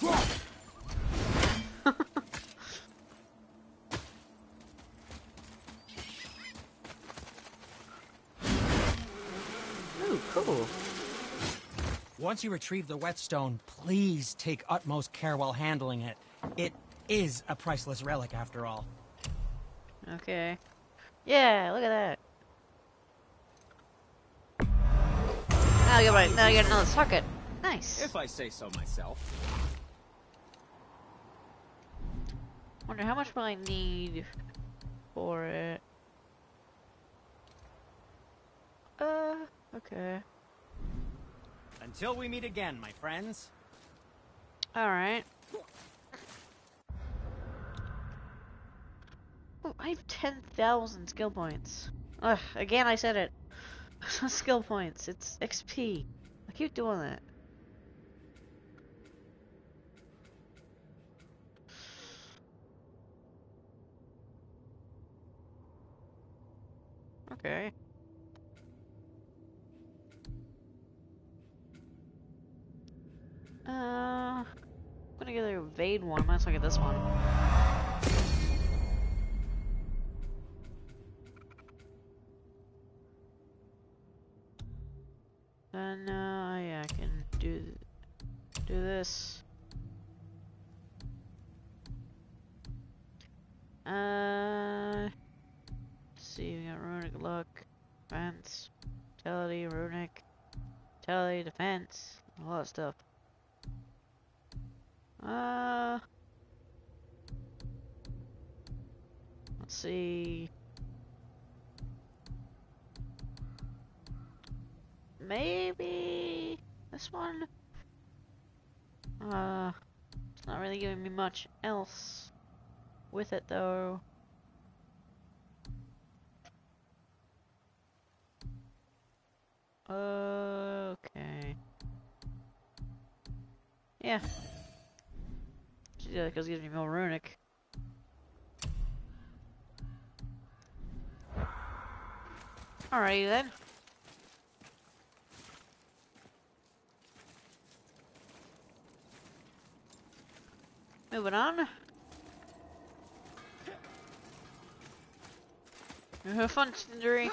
Ooh, cool. Once you retrieve the whetstone, please take utmost care while handling it. It is a priceless relic after all. Okay. Yeah, look at that. Now you get my, now you get another socket. Nice. If I say so myself. Wonder how much will I need for it? Uh, okay. Until we meet again, my friends. Alright. I have 10,000 skill points. Ugh, again I said it. skill points, it's XP. I keep doing that. Okay. Uh, I'm gonna get the evade one. Might as well get this one. Then, uh, I can do do this. Uh, see, we got runic luck, defense, vitality, runic, vitality, defense, a lot of stuff. Uh, let's see. Maybe this one. Uh, it's not really giving me much else with it though. Okay. Yeah. Yeah, because it gives me more runic. Alrighty then. Moving on. Have fun, Sindri.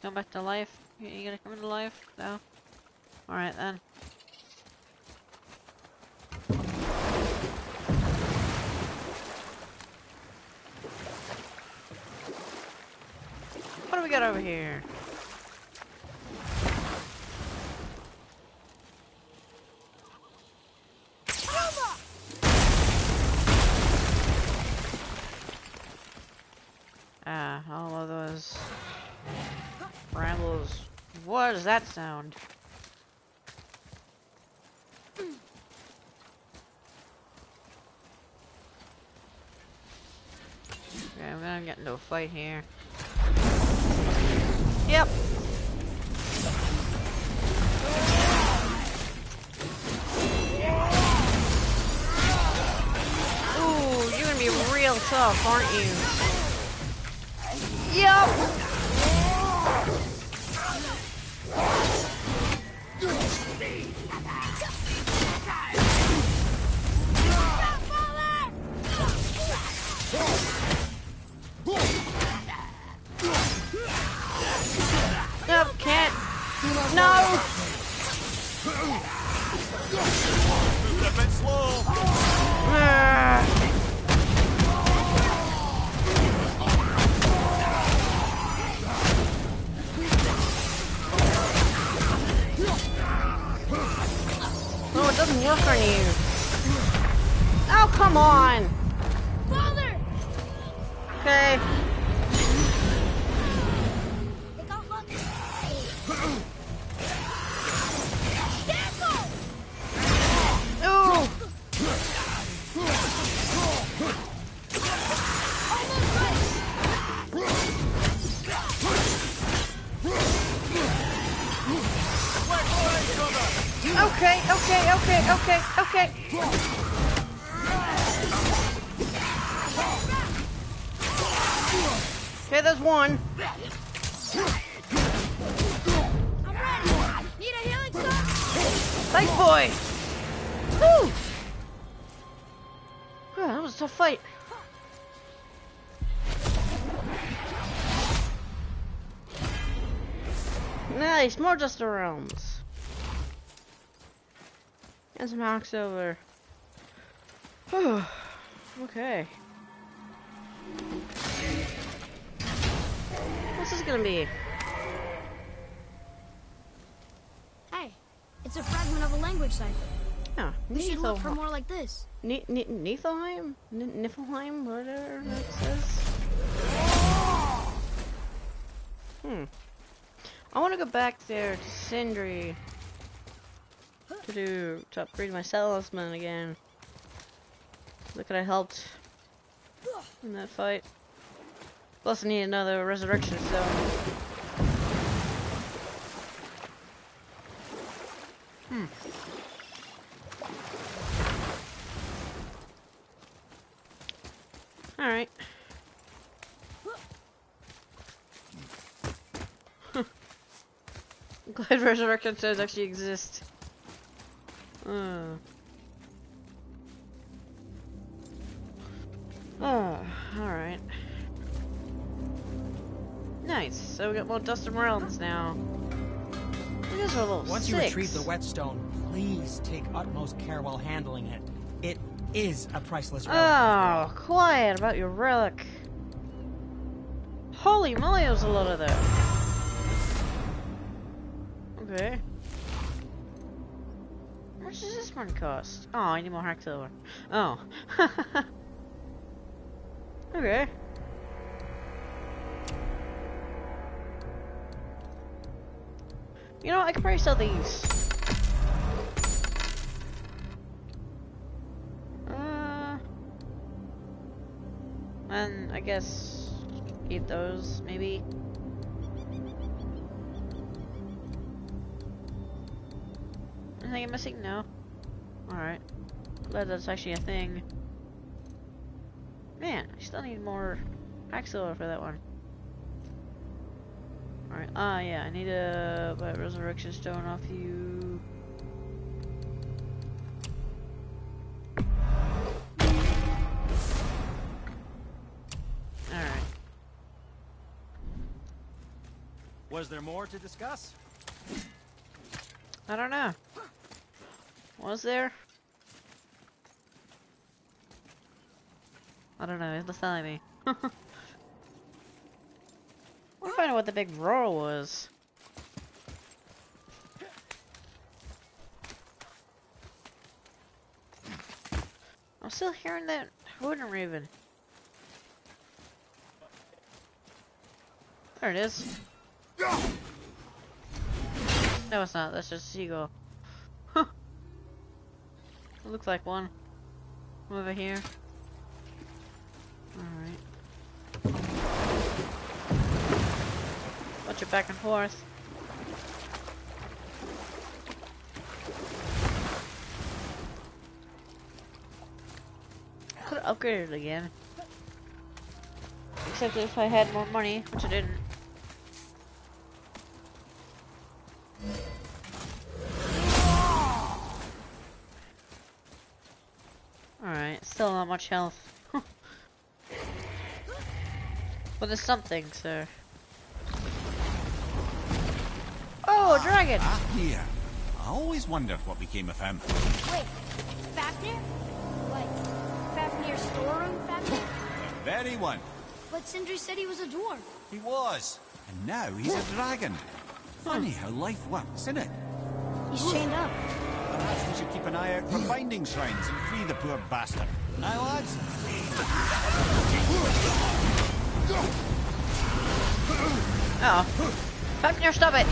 Come back to life? You, gonna come into life? No? Alright then. Got over here? Ah, all of those brambles. What does that sound? Okay, I'm gonna get into a fight here. Yep. Ooh, you're gonna be real tough, aren't you? Yep. Okay, okay, okay, okay, okay. Okay, there's one. Thanks, boy. Woo! God, that was a tough fight. Nice, more Duster Realms. And Max over. Okay. What's this gonna be? Hey, it's a fragment of a language cipher. Yeah, We should look for more like this. Ni- Ni- Niflheim? N- Niflheim? Whatever that says. Hmm. I want to go back there to Sindri to do to upgrade my talisman again. Look at I helped in that fight. Plus, I need another resurrection stone. Hmm. All right. Glad resurrection stones actually exist. Uh. Oh, alright. Nice. So we got more Dustin Realms now. Guys are level Once you retrieve the whetstone, please take utmost care while handling it. It is a priceless relic. Oh, quiet about your relic. Holy moly, there's a lot of that. Okay. Much does this one cost? Oh, I need more hack silver. Oh. okay. You know, what, I could probably sell these. Uh, and I guess eat those, maybe. Anything I'm missing? No. Alright. Glad that's actually a thing. Man, I still need more silver for that one. Alright, ah yeah, I need to buy a resurrection stone off you. Alright. Was there more to discuss? I don't know. Was there? I don't know, it's telling me. I find out what the big roar was. I'm still hearing that Odin Raven. There it is. No, it's not. That's just seagull. It looks like one. Over here. Alright. Watch it back and forth. Could have upgraded it again. Except if I had more money, which I didn't. Much health. but there's something, so. Oh, a dragon! Ah, here. I always wondered what became of him. Wait, Fafnir? Like, Fafnir's storeroom Fafnir? The very one. But Sindri said he was a dwarf. He was. And now he's a dragon. Funny how life works, isn't it? He's chained up. Perhaps we should keep an eye out for binding shrines and free the poor bastard. Aye, lads? Oh. Fafnir, stop it!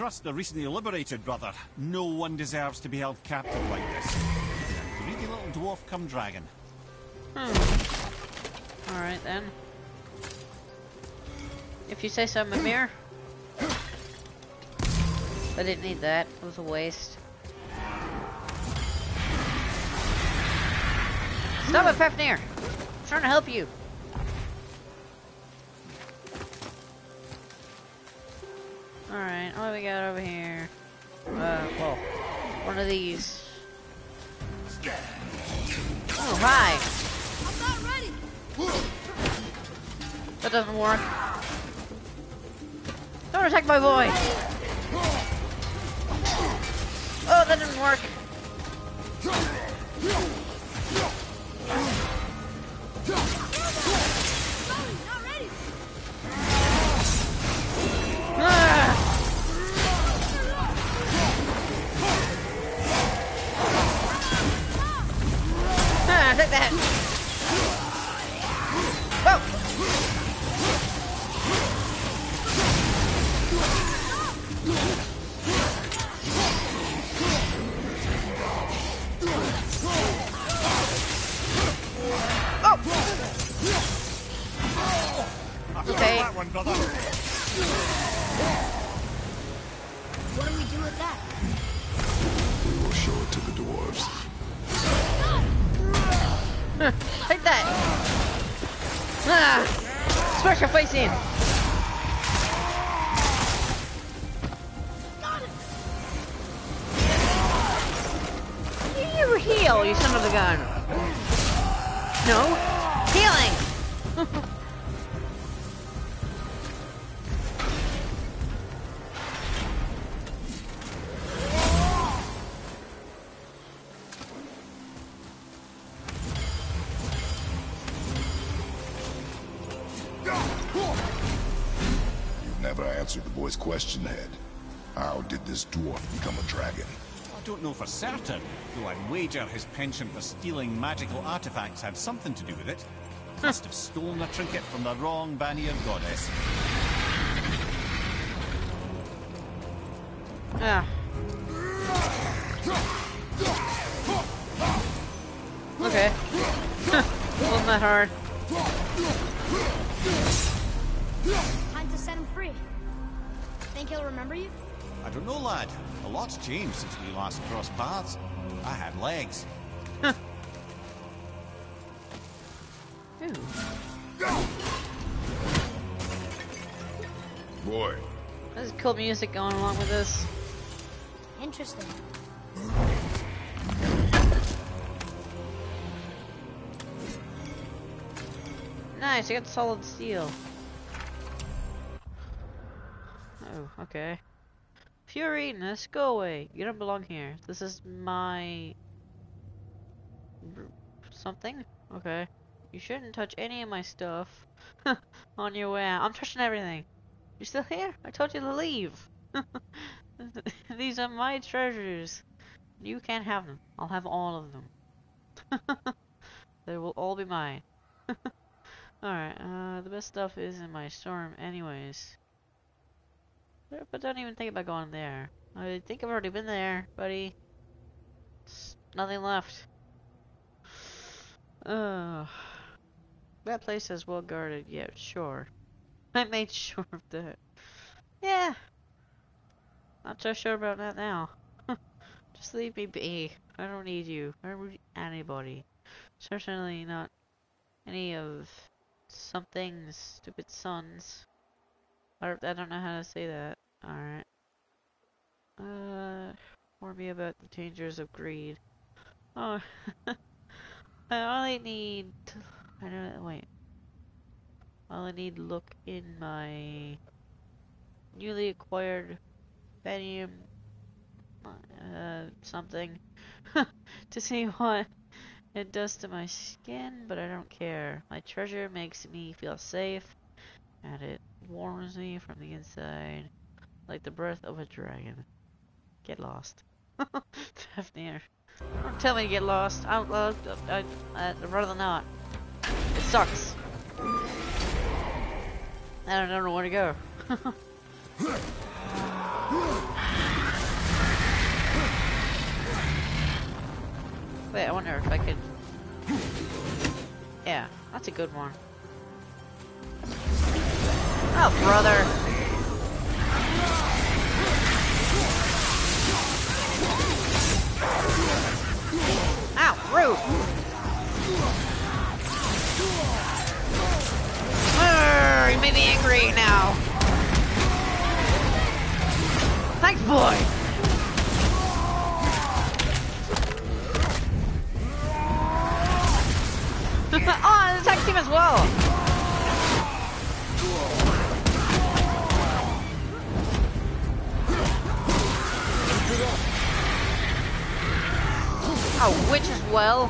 Trust the recently liberated brother. No one deserves to be held captive like this. Greedy little dwarf come dragon. Hmm. Alright then. If you say so, Mimir. I didn't need that. It was a waste. Stop it, Fafnir! I'm trying to help you. Alright, what do we got over here? Uh, well, one of these. Oh, hi! I'm not ready. That doesn't work. Don't attack my boy! Oh, that didn't work. Question, Head. How did this dwarf become a dragon? I don't know for certain, though I'd wager his penchant for stealing magical artifacts had something to do with it. Must have stolen a trinket from the wrong Vanir goddess. Ah. Okay. Wasn't that hard. Changed since we last crossed paths. I had legs. Ooh. Boy, There's cool music going along with this. Interesting. Nice, I got solid steel. Oh, okay. Fiorinus, go away. You don't belong here. This is my... something? Okay. You shouldn't touch any of my stuff on your way out. I'm touching everything. You still here? I told you to leave. These are my treasures. You can't have them. I'll have all of them. they will all be mine. Alright, uh, the best stuff is in my storm anyways. But don't even think about going there. I think I've already been there, buddy. It's nothing left. Uh, that place is well guarded, yeah, sure. I made sure of that. Yeah. Not so sure about that now. Just leave me be. I don't need you. I don't need anybody. Certainly not any of something's stupid sons. I, don't know how to say that. Alright. Uh, warn me about the dangers of greed. Oh, I only need. I don't wait. All I need look in my newly acquired Venium uh, something to see what it does to my skin, but I don't care. My treasure makes me feel safe, and it warms me from the inside like the breath of a dragon. Get lost. Don't tell me to get lost. I, I, I, I'd rather not. It sucks. I don't know where to go. Wait, I wonder if I could... Yeah, that's a good one. Oh, brother! Ow, rude! Urgh, you made me angry now. Thanks, boy! oh, an attack team as well! Oh, witch as well.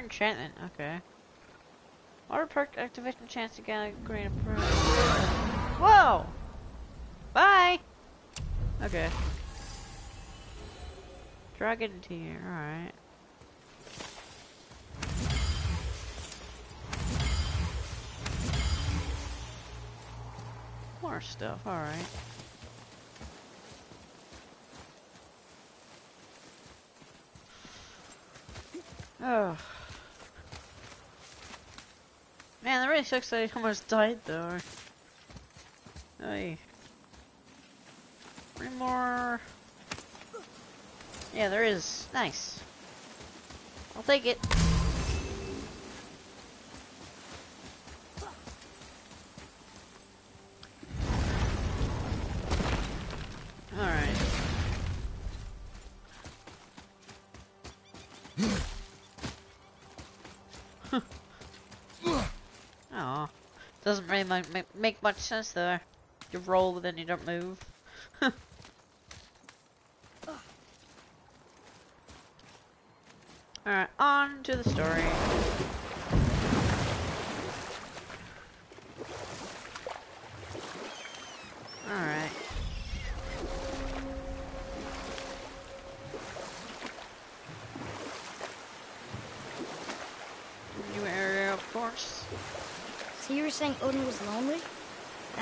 Enchantment, okay. Water perk activation chance to get a green approval. Whoa! Bye! Okay. Dragon tier, alright. More stuff, alright. Oh. Man, that really sucks that I almost died though. Hey. Three more. Yeah, there is. Nice. I'll take it. Doesn't make, much sense there. You roll, then you don't move. Alright, on to the story. Alright. New area, of course. So you were saying Odin was lonely?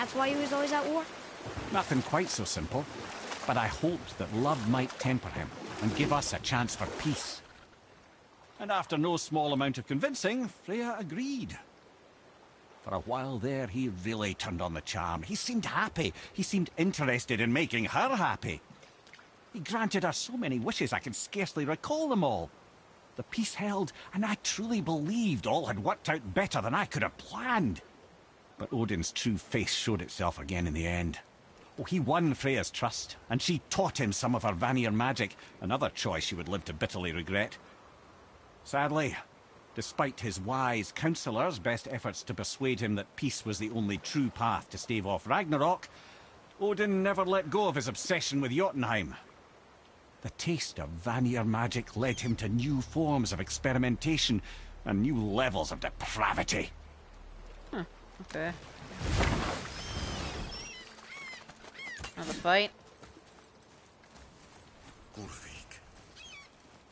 That's why he was always at war? Nothing quite so simple, but I hoped that love might temper him and give us a chance for peace. And after no small amount of convincing, Freya agreed. For a while there, he really turned on the charm. He seemed happy. He seemed interested in making her happy. He granted her so many wishes I can scarcely recall them all. The peace held, and I truly believed all had worked out better than I could have planned. But Odin's true face showed itself again in the end. Oh, he won Freya's trust, and she taught him some of her Vanir magic, another choice he would live to bitterly regret. Sadly, despite his wise counsellors' best efforts to persuade him that peace was the only true path to stave off Ragnarok, Odin never let go of his obsession with Jotunheim. The taste of Vanir magic led him to new forms of experimentation and new levels of depravity. Okay. Another fight. Ulvik,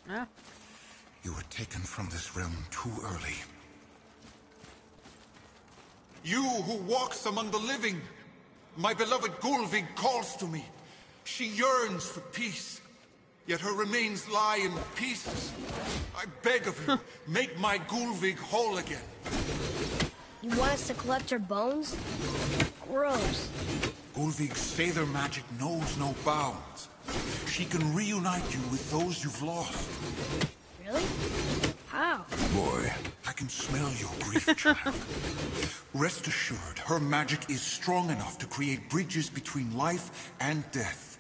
Yeah. you were taken from this realm too early. You who walks among the living, my beloved Gullveig calls to me. She yearns for peace, yet her remains lie in pieces. I beg of you, make my Gullveig whole again. You want us to collect her bones? Gross. Ulvig's Sather magic knows no bounds. She can reunite you with those you've lost. Really? How? Boy, I can smell your grief, child. Rest assured, her magic is strong enough to create bridges between life and death.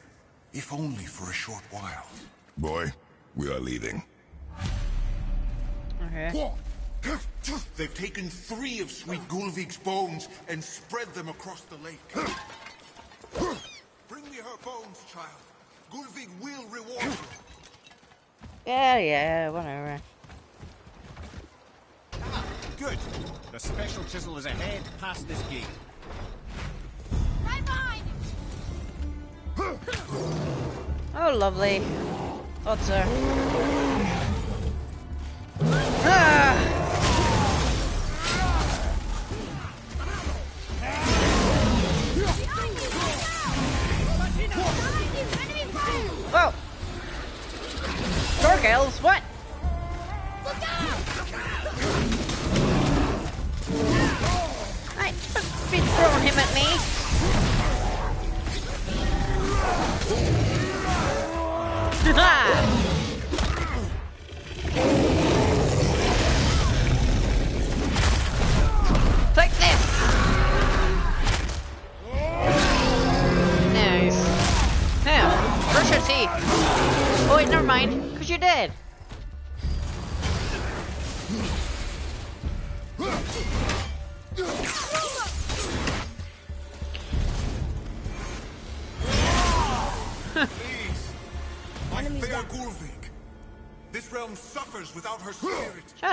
If only for a short while. Boy, we are leaving. Okay. They've taken three of Sweet Gullveig's bones and spread them across the lake. Bring me her bones, child. Gulvig will reward you. Yeah, yeah, whatever. Good. The special chisel is ahead past this gate. Right behind Oh, lovely. Thought so. Ah! Dark elves, what? I don't throwing him at me. Ha! Take this! Nice. Now, brush your teeth. Oh wait, never mind,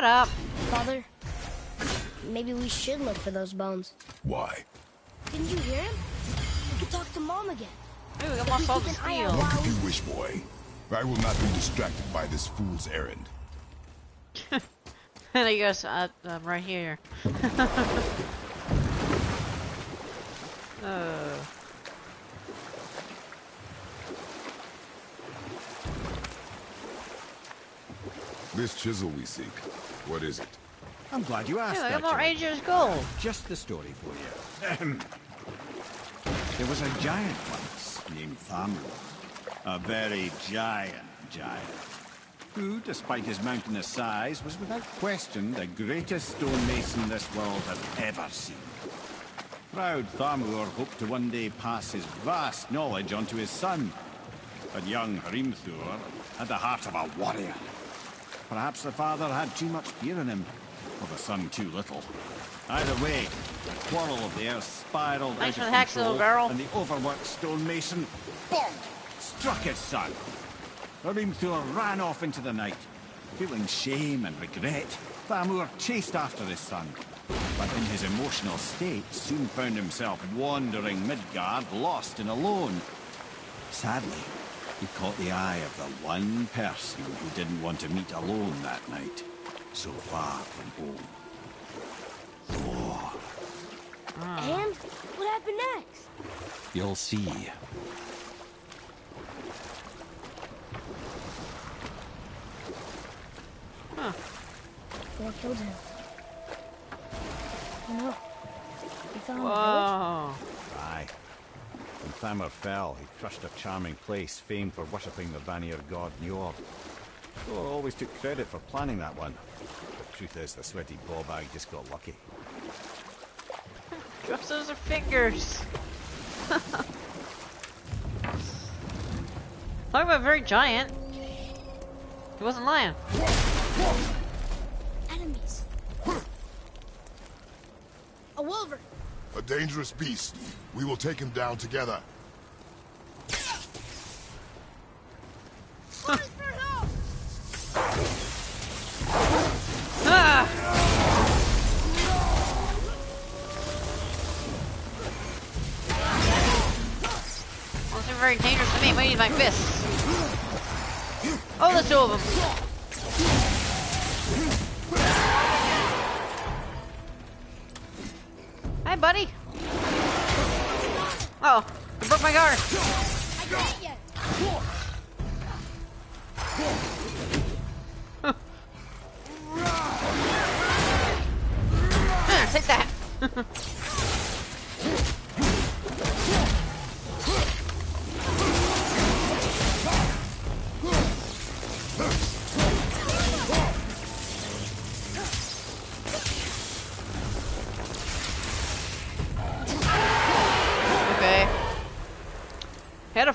Shut up. Father, maybe we should look for those bones. Why? Didn't you hear him? We could talk to Mom again. Ooh, we got If more we salt keep to an eye out steal. while What you wish, boy. I will not be distracted by this fool's errand. And he goes, uh, um, right here. oh. This chisel we seek, what is it? I'm glad you asked Hey, I got that. more Ranger's gold. Just the story for you. There was a giant once named Thamur. A very giant giant. Who, despite his mountainous size, was without question the greatest stonemason this world has ever seen. Proud Thamur hoped to one day pass his vast knowledge on to his son. But young Hrimthur had the heart of a warrior. Perhaps the father had too much fear in him, or the son too little. Either way, the quarrel of theirs spiraled Thanks out of the control, girl. and the overworked stonemason, bonk, struck his son. Hrimthur ran off into the night. Feeling shame and regret, Thamur chased after his son. But in his emotional state, soon found himself wandering Midgard, lost and alone. Sadly, he caught the eye of the one person who didn't want to meet alone that night, so far from home. Thor. And what happened next? You'll see. Huh. Thor killed him. You know, found the village? Whoa. Aye. When Thamur fell, he crushed a charming place famed for worshipping the Vanir god Njord. Thor always took credit for planning that one. The truth is, the sweaty ballbag just got lucky. Drops those are fingers. Talk about very giant. He wasn't lying. Enemies. A Wulver. A dangerous beast. We will take him down together. Very dangerous to me. I use my fists. Oh, there's two of them.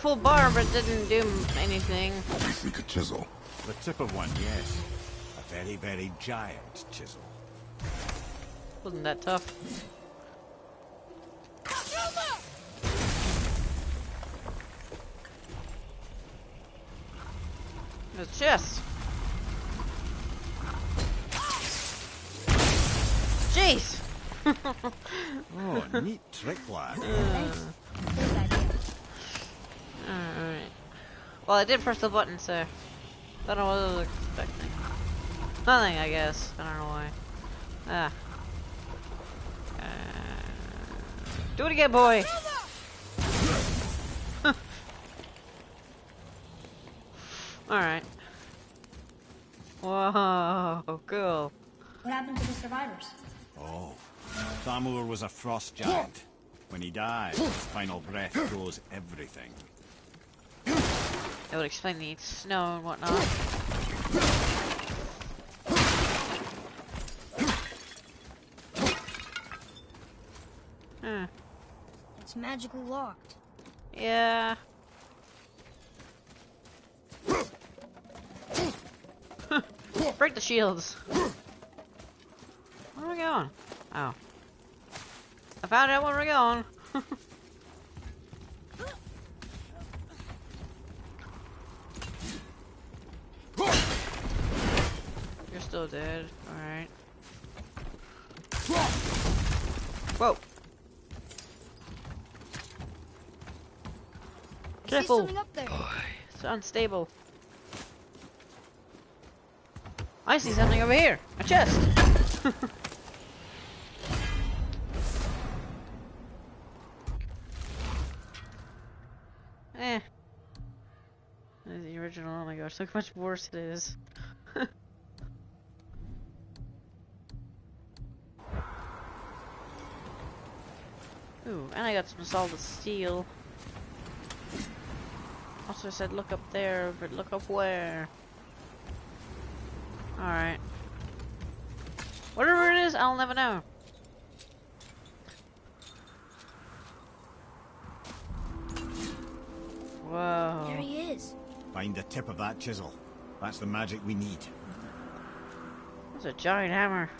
Had a full bar, but didn't do anything. You seek a chisel. The tip of one, yes. A very, very giant chisel. Wasn't that tough. The chest. Jeez. Oh, neat trick, lad. Alright. Well, I did press the button, so... Don't know what I was expecting. Nothing, I guess. I don't know why. Ah. Uh, do it again, boy! Alright. Whoa, cool. What happened to the survivors? Oh, Thamur was a frost giant. When he died, his final breath froze everything. That would explain the snow and whatnot. Hmm. It's magically locked. Yeah. Break the shields. Where are we going? Oh. I found out where we're going. still dead. Alright. Whoa. I see Careful. something up there. It's unstable. I see something over here. A chest. eh. The original. Oh my gosh, look how much worse it is. Ooh, and I got some solid steel. Also said look up there, but look up where? Alright. Whatever it is, I'll never know. Whoa. There he is. Find the tip of that chisel. That's the magic we need. That's a giant hammer.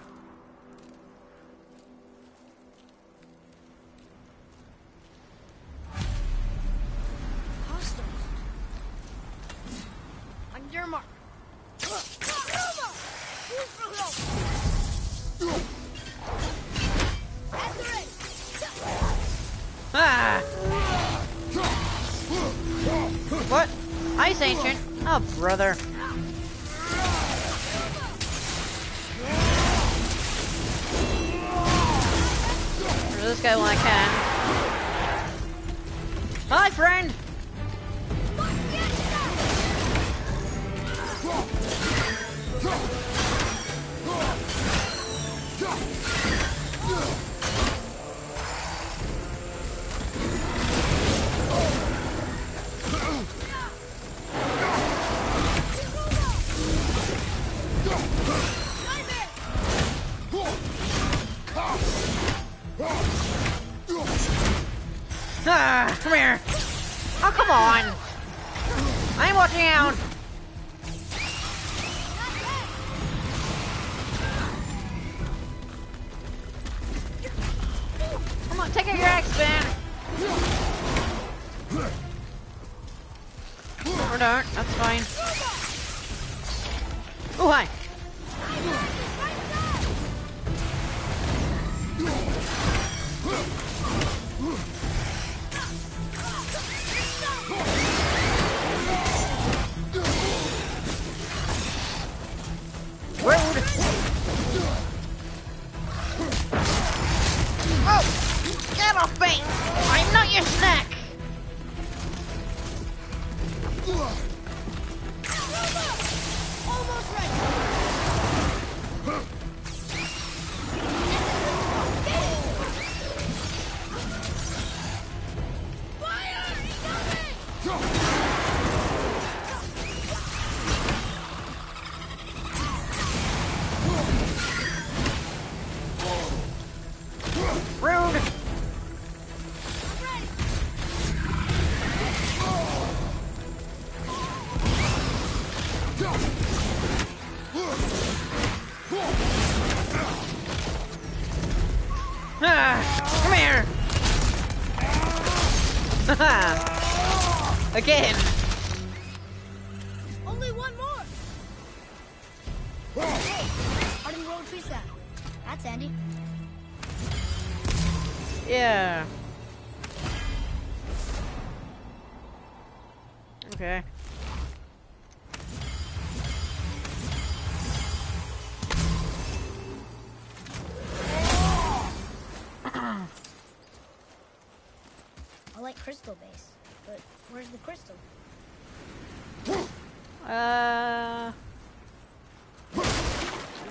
Again.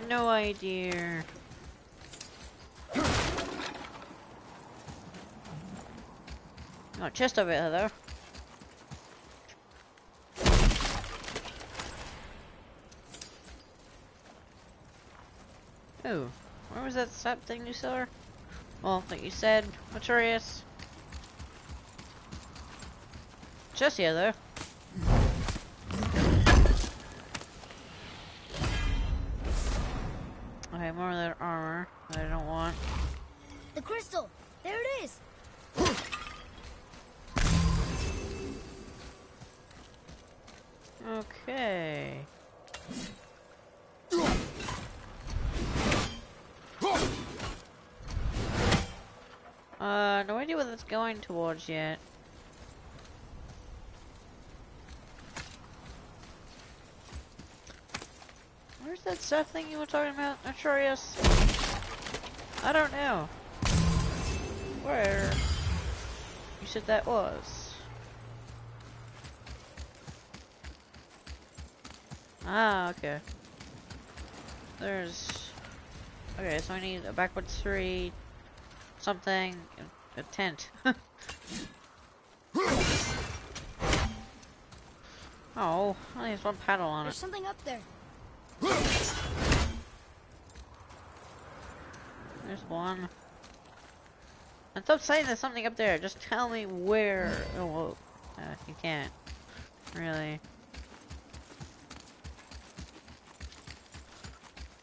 No idea. Oh, chest over here, though. Oh, where was that sap thing you saw? Well, that you said, Maturius. Chest here, though. Towards yet. Where's that stuff thing you were talking about, Notorious? I don't know. Where? You said that was. Ah, okay. There's... Okay, so I need a backwards three, something, a tent. has one paddle on There's it. There's something up there. There's one. And stop saying there's something up there. Just tell me where. Oh, well, uh, you can't. Really.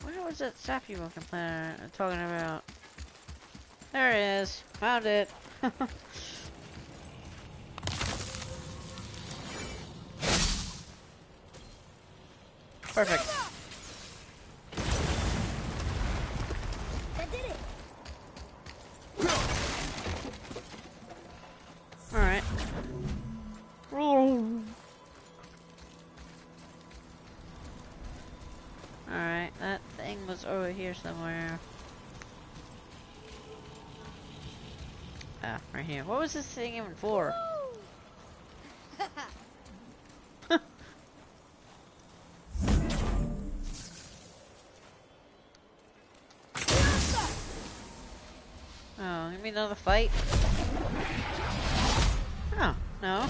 Where was that sappy looking planet I'm talking about? There it is. Found it. Perfect. Alright. Alright, that thing was over here somewhere. Ah, right here. What was this thing even for? another fight? Oh, no.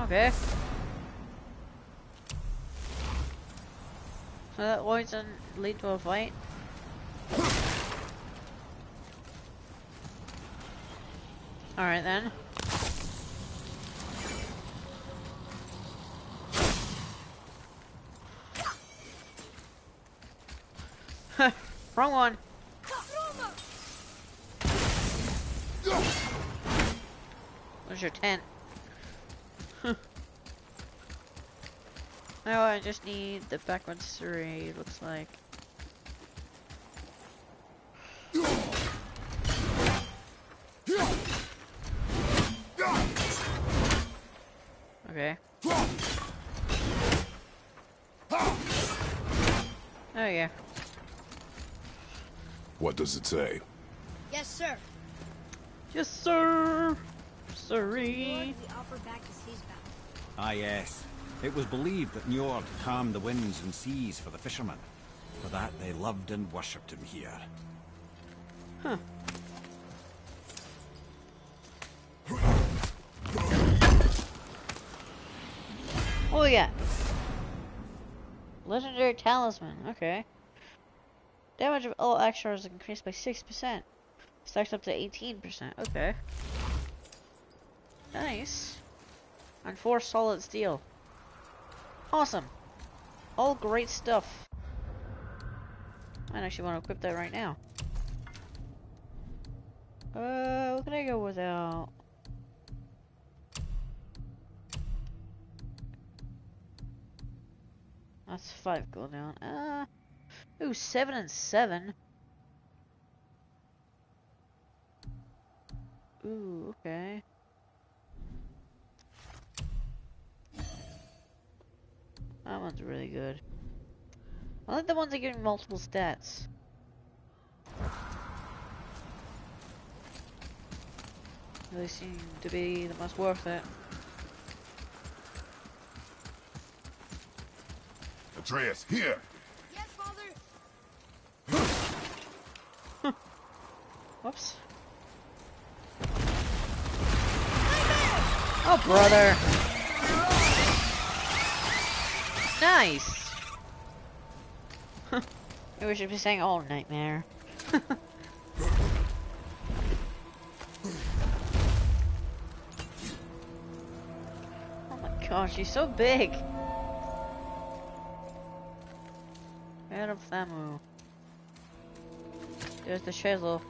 Okay. So that always doesn't lead to a fight? Alright then. Wrong one. Your tent? now oh, I just need the backwards three, looks like. Okay. Oh yeah. What does it say? Yes, sir. Yes, sir. Sorry. Lord, we offer back to Seasbound. Ah, yes. It was believed that Njord calmed the winds and seas for the fishermen. For that, they loved and worshipped him here. Huh. What we got? Legendary Talisman, okay. Damage of all extras increased by 6%. Stacks up to 18%, okay. Nice. And 4 solid steel. Awesome. All great stuff. I actually want to equip that right now. Uh, what can I go without? That's five cooldown. Uh, ooh, seven and seven. Ooh, okay. That one's really good. I like the ones that give me multiple stats. They seem to be the most worth it. Atreus, here! Yes, Father. Whoops. Oh, brother. Nice. Maybe we should be saying oh nightmare. oh my gosh, she's so big. Head of Thamur. There's the chisel.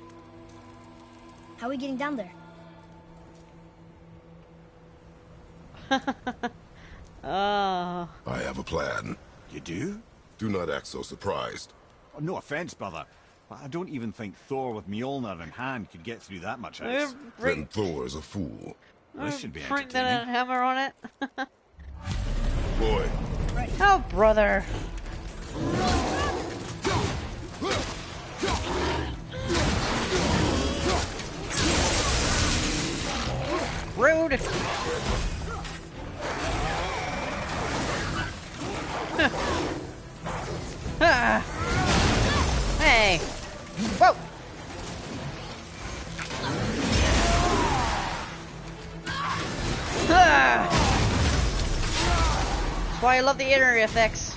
How are we getting down there? Oh. I have a plan. You do? Do not act so surprised. Oh, no offense, brother. But I don't even think Thor with Mjolnir in hand could get through that much ice. Then Thor is a fool. This should be Print that hammer on it. Boy, oh, brother. Rude. Ah. hey. Whoa. Ah. That's why I love the area effects.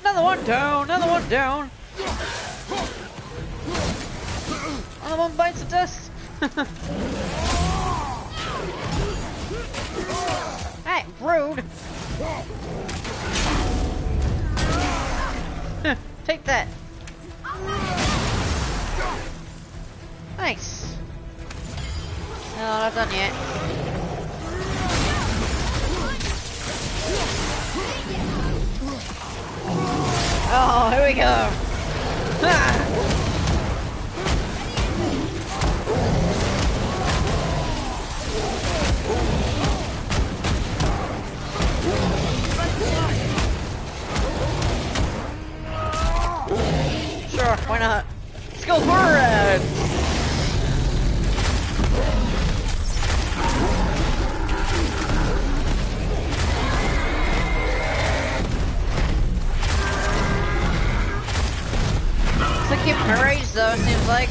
Another one down, another one down. Another one bites the dust. hey, rude. Take that. Nice. No, not done yet. Oh, here we go. Ah. Why not? Let's go for it! Keeping her rage though, it seems like.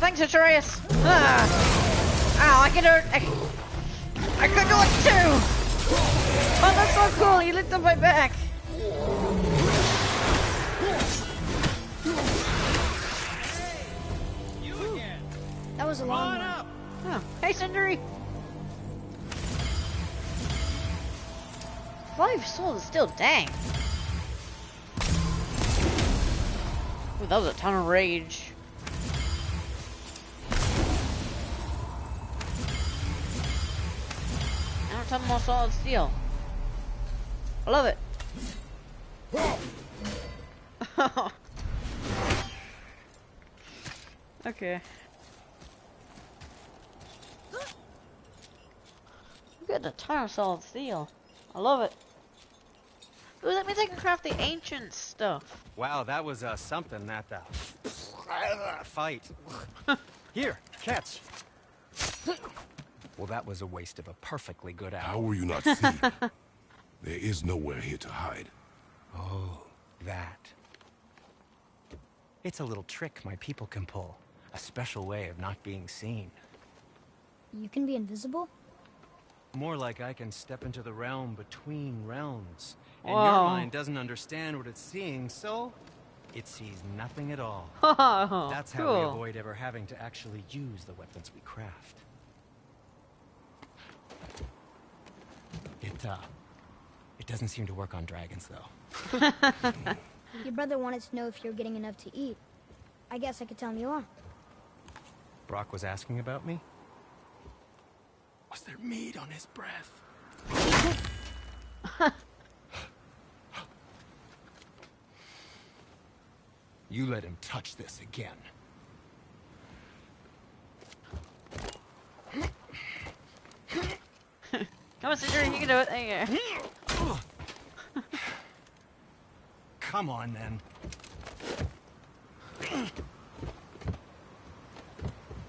Thanks, Atreus! Ah! Ow, I can do it! could do it too! Oh, that's so cool! He lit up my back! Hey, that was a long on oh. Hey, Sindri! Five souls is still dang. Ooh, that was a ton of rage. Ton more solid steel. I love it. okay. I'm getting a ton of solid steel. I love it. Ooh, that means I can craft the ancient stuff. Wow, that was uh, something, that uh, fight. Here, catch. Well, that was a waste of a perfectly good hour. How hour. were you not seen? there is nowhere here to hide. Oh, that. It's a little trick my people can pull. A special way of not being seen. You can be invisible? More like I can step into the realm between realms. And your mind doesn't understand what it's seeing, so it sees nothing at all. Oh, That's how we avoid ever having to actually use the weapons we craft. It, uh, it doesn't seem to work on dragons, though. Your brother wanted to know if you're getting enough to eat. I guess I could tell him you are. Brok was asking about me? Was there meat on his breath? you let him touch this again. Come on, Sindri, you can do it. There you go. Come on, then.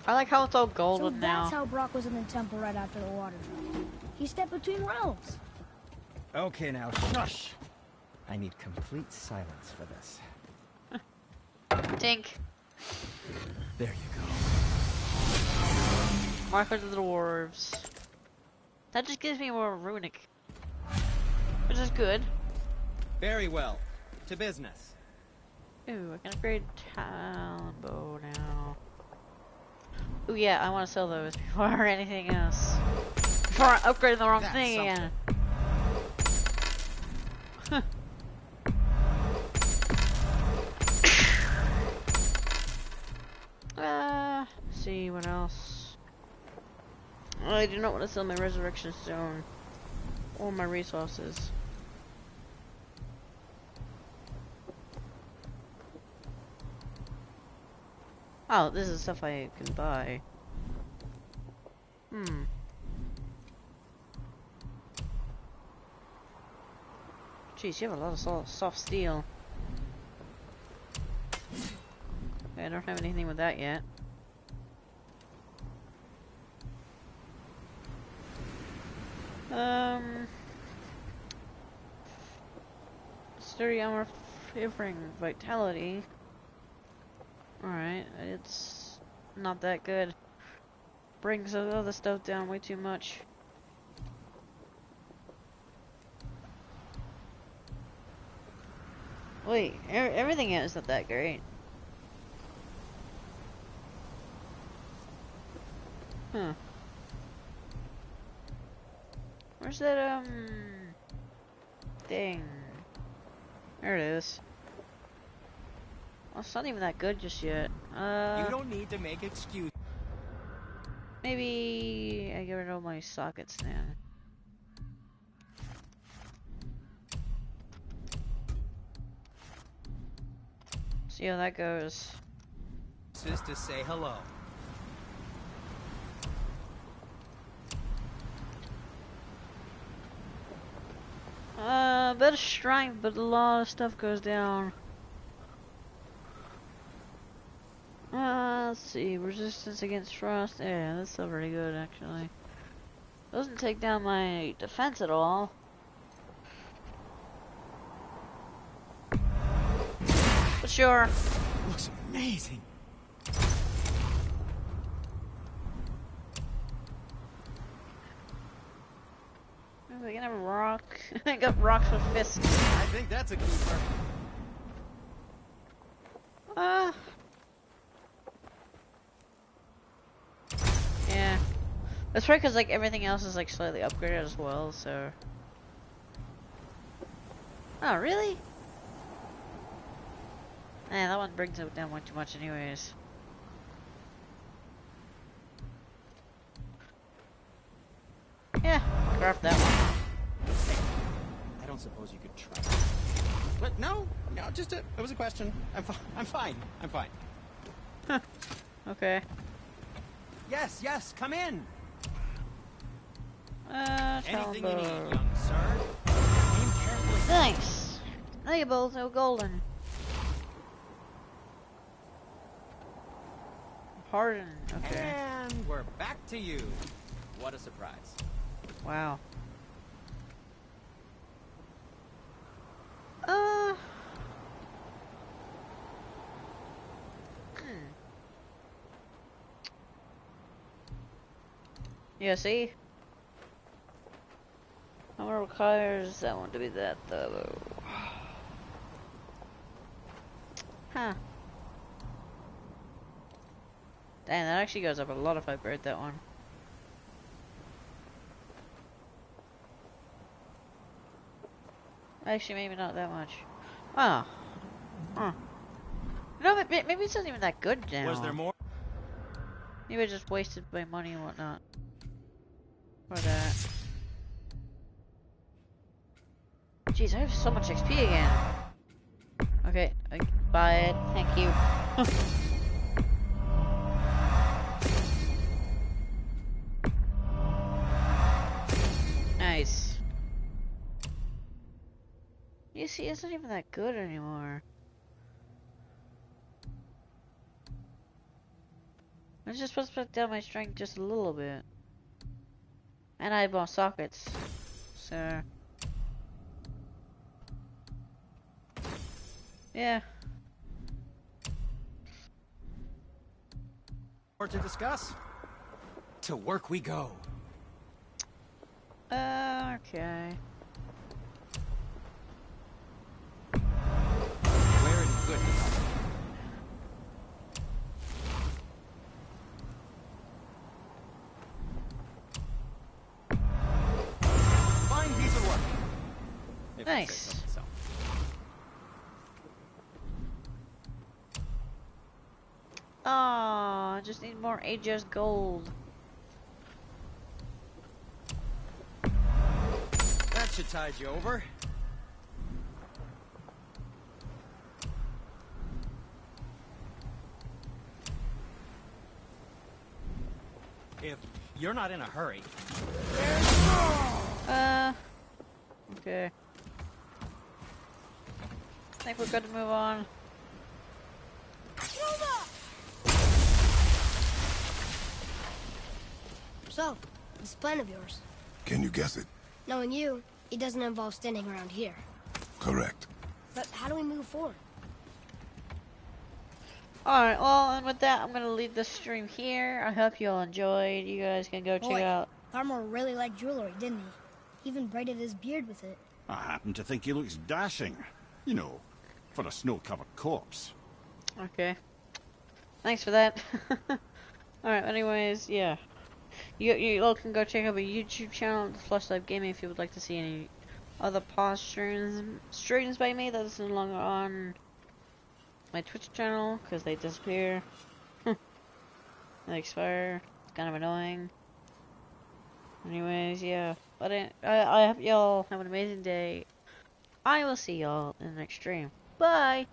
I like how it's all golden So golden that's how Brok was in the temple right after the water dropped. He stepped between realms. Okay, now shush. I need complete silence for this. Tink. There you go. Markers of the dwarves. That just gives me more runic. Which is good. Very well. To business. Ooh, I can upgrade Talon Bow now. Ooh, yeah, I want to sell those before anything else. Before I upgrade the wrong That's thing again. uh, see what else. I do not want to sell my resurrection stone or my resources. Oh, this is stuff I can buy. Hmm. Jeez, you have a lot of soft, soft steel. Okay, I don't have anything with that yet. Um. Sturdy armor favoring vitality. Alright, it's not that good. Brings the other stuff down way too much. Wait, e everything is not that great. Huh. Where's that, um... thing? There it is. Well, it's not even that good just yet. Uh, you don't need to make excuses. maybe I get rid of my sockets then. See how that goes. Is to say hello. Uh, of strength, but a lot of stuff goes down. Uh, let's see, resistance against frost. Yeah, that's still pretty good actually. Doesn't take down my defense at all. But sure. Looks amazing. We can have a rock. I got rocks with fists. I think that's a keeper. Uh. Yeah. That's probably because like everything else is like slightly upgraded as well, so. Oh, really? Man, that one brings it down way too much anyways. Yeah, craft that one. I don't suppose you could try. But no, no, just a, it was a question. I'm fine. I'm fine. I'm fine. Okay. Yes, yes, come in. Uh, Anything you need, young sir. Aim carefully. Nice. Now you're golden. Pardon. Okay. And we're back to you. What a surprise. Wow. Yeah, see? How many requires that one to be that though? Huh. Damn, that actually goes up a lot if I upgrade that one. Actually, maybe not that much. Oh. Huh. No, but maybe it's not even that good now. Was there more? Maybe I just wasted my money and whatnot. For that. Jeez, I have so much XP again. Okay, I buy it. Thank you. nice. You see, it's not even that good anymore. I was just supposed to put down my strength just a little bit. And I more sockets. So. Yeah. More to discuss? To work we go. Uh, okay. Where in goodness? Need more Aegis gold. That should tide you over. If you're not in a hurry, Uh, okay. I think we're good to move on. So, this plan of yours. Can you guess it? Knowing you, it doesn't involve standing around here. Correct. But how do we move forward? Alright, well, and with that, I'm gonna leave the stream here. I hope you all enjoyed. You guys can go check out. Thamur really liked jewelry, didn't he? Even braided his beard with it. I happen to think he looks dashing. You know, for a snow-covered corpse. Okay. Thanks for that. Alright, anyways, yeah. You, you all can go check out my YouTube channel, The Flush Life Gaming, if you would like to see any other past streams, streams by me that is no longer on my Twitch channel, because they disappear. they expire. It's kind of annoying. Anyways, yeah. But I, I, I hope y'all have an amazing day. I will see y'all in the next stream. Bye!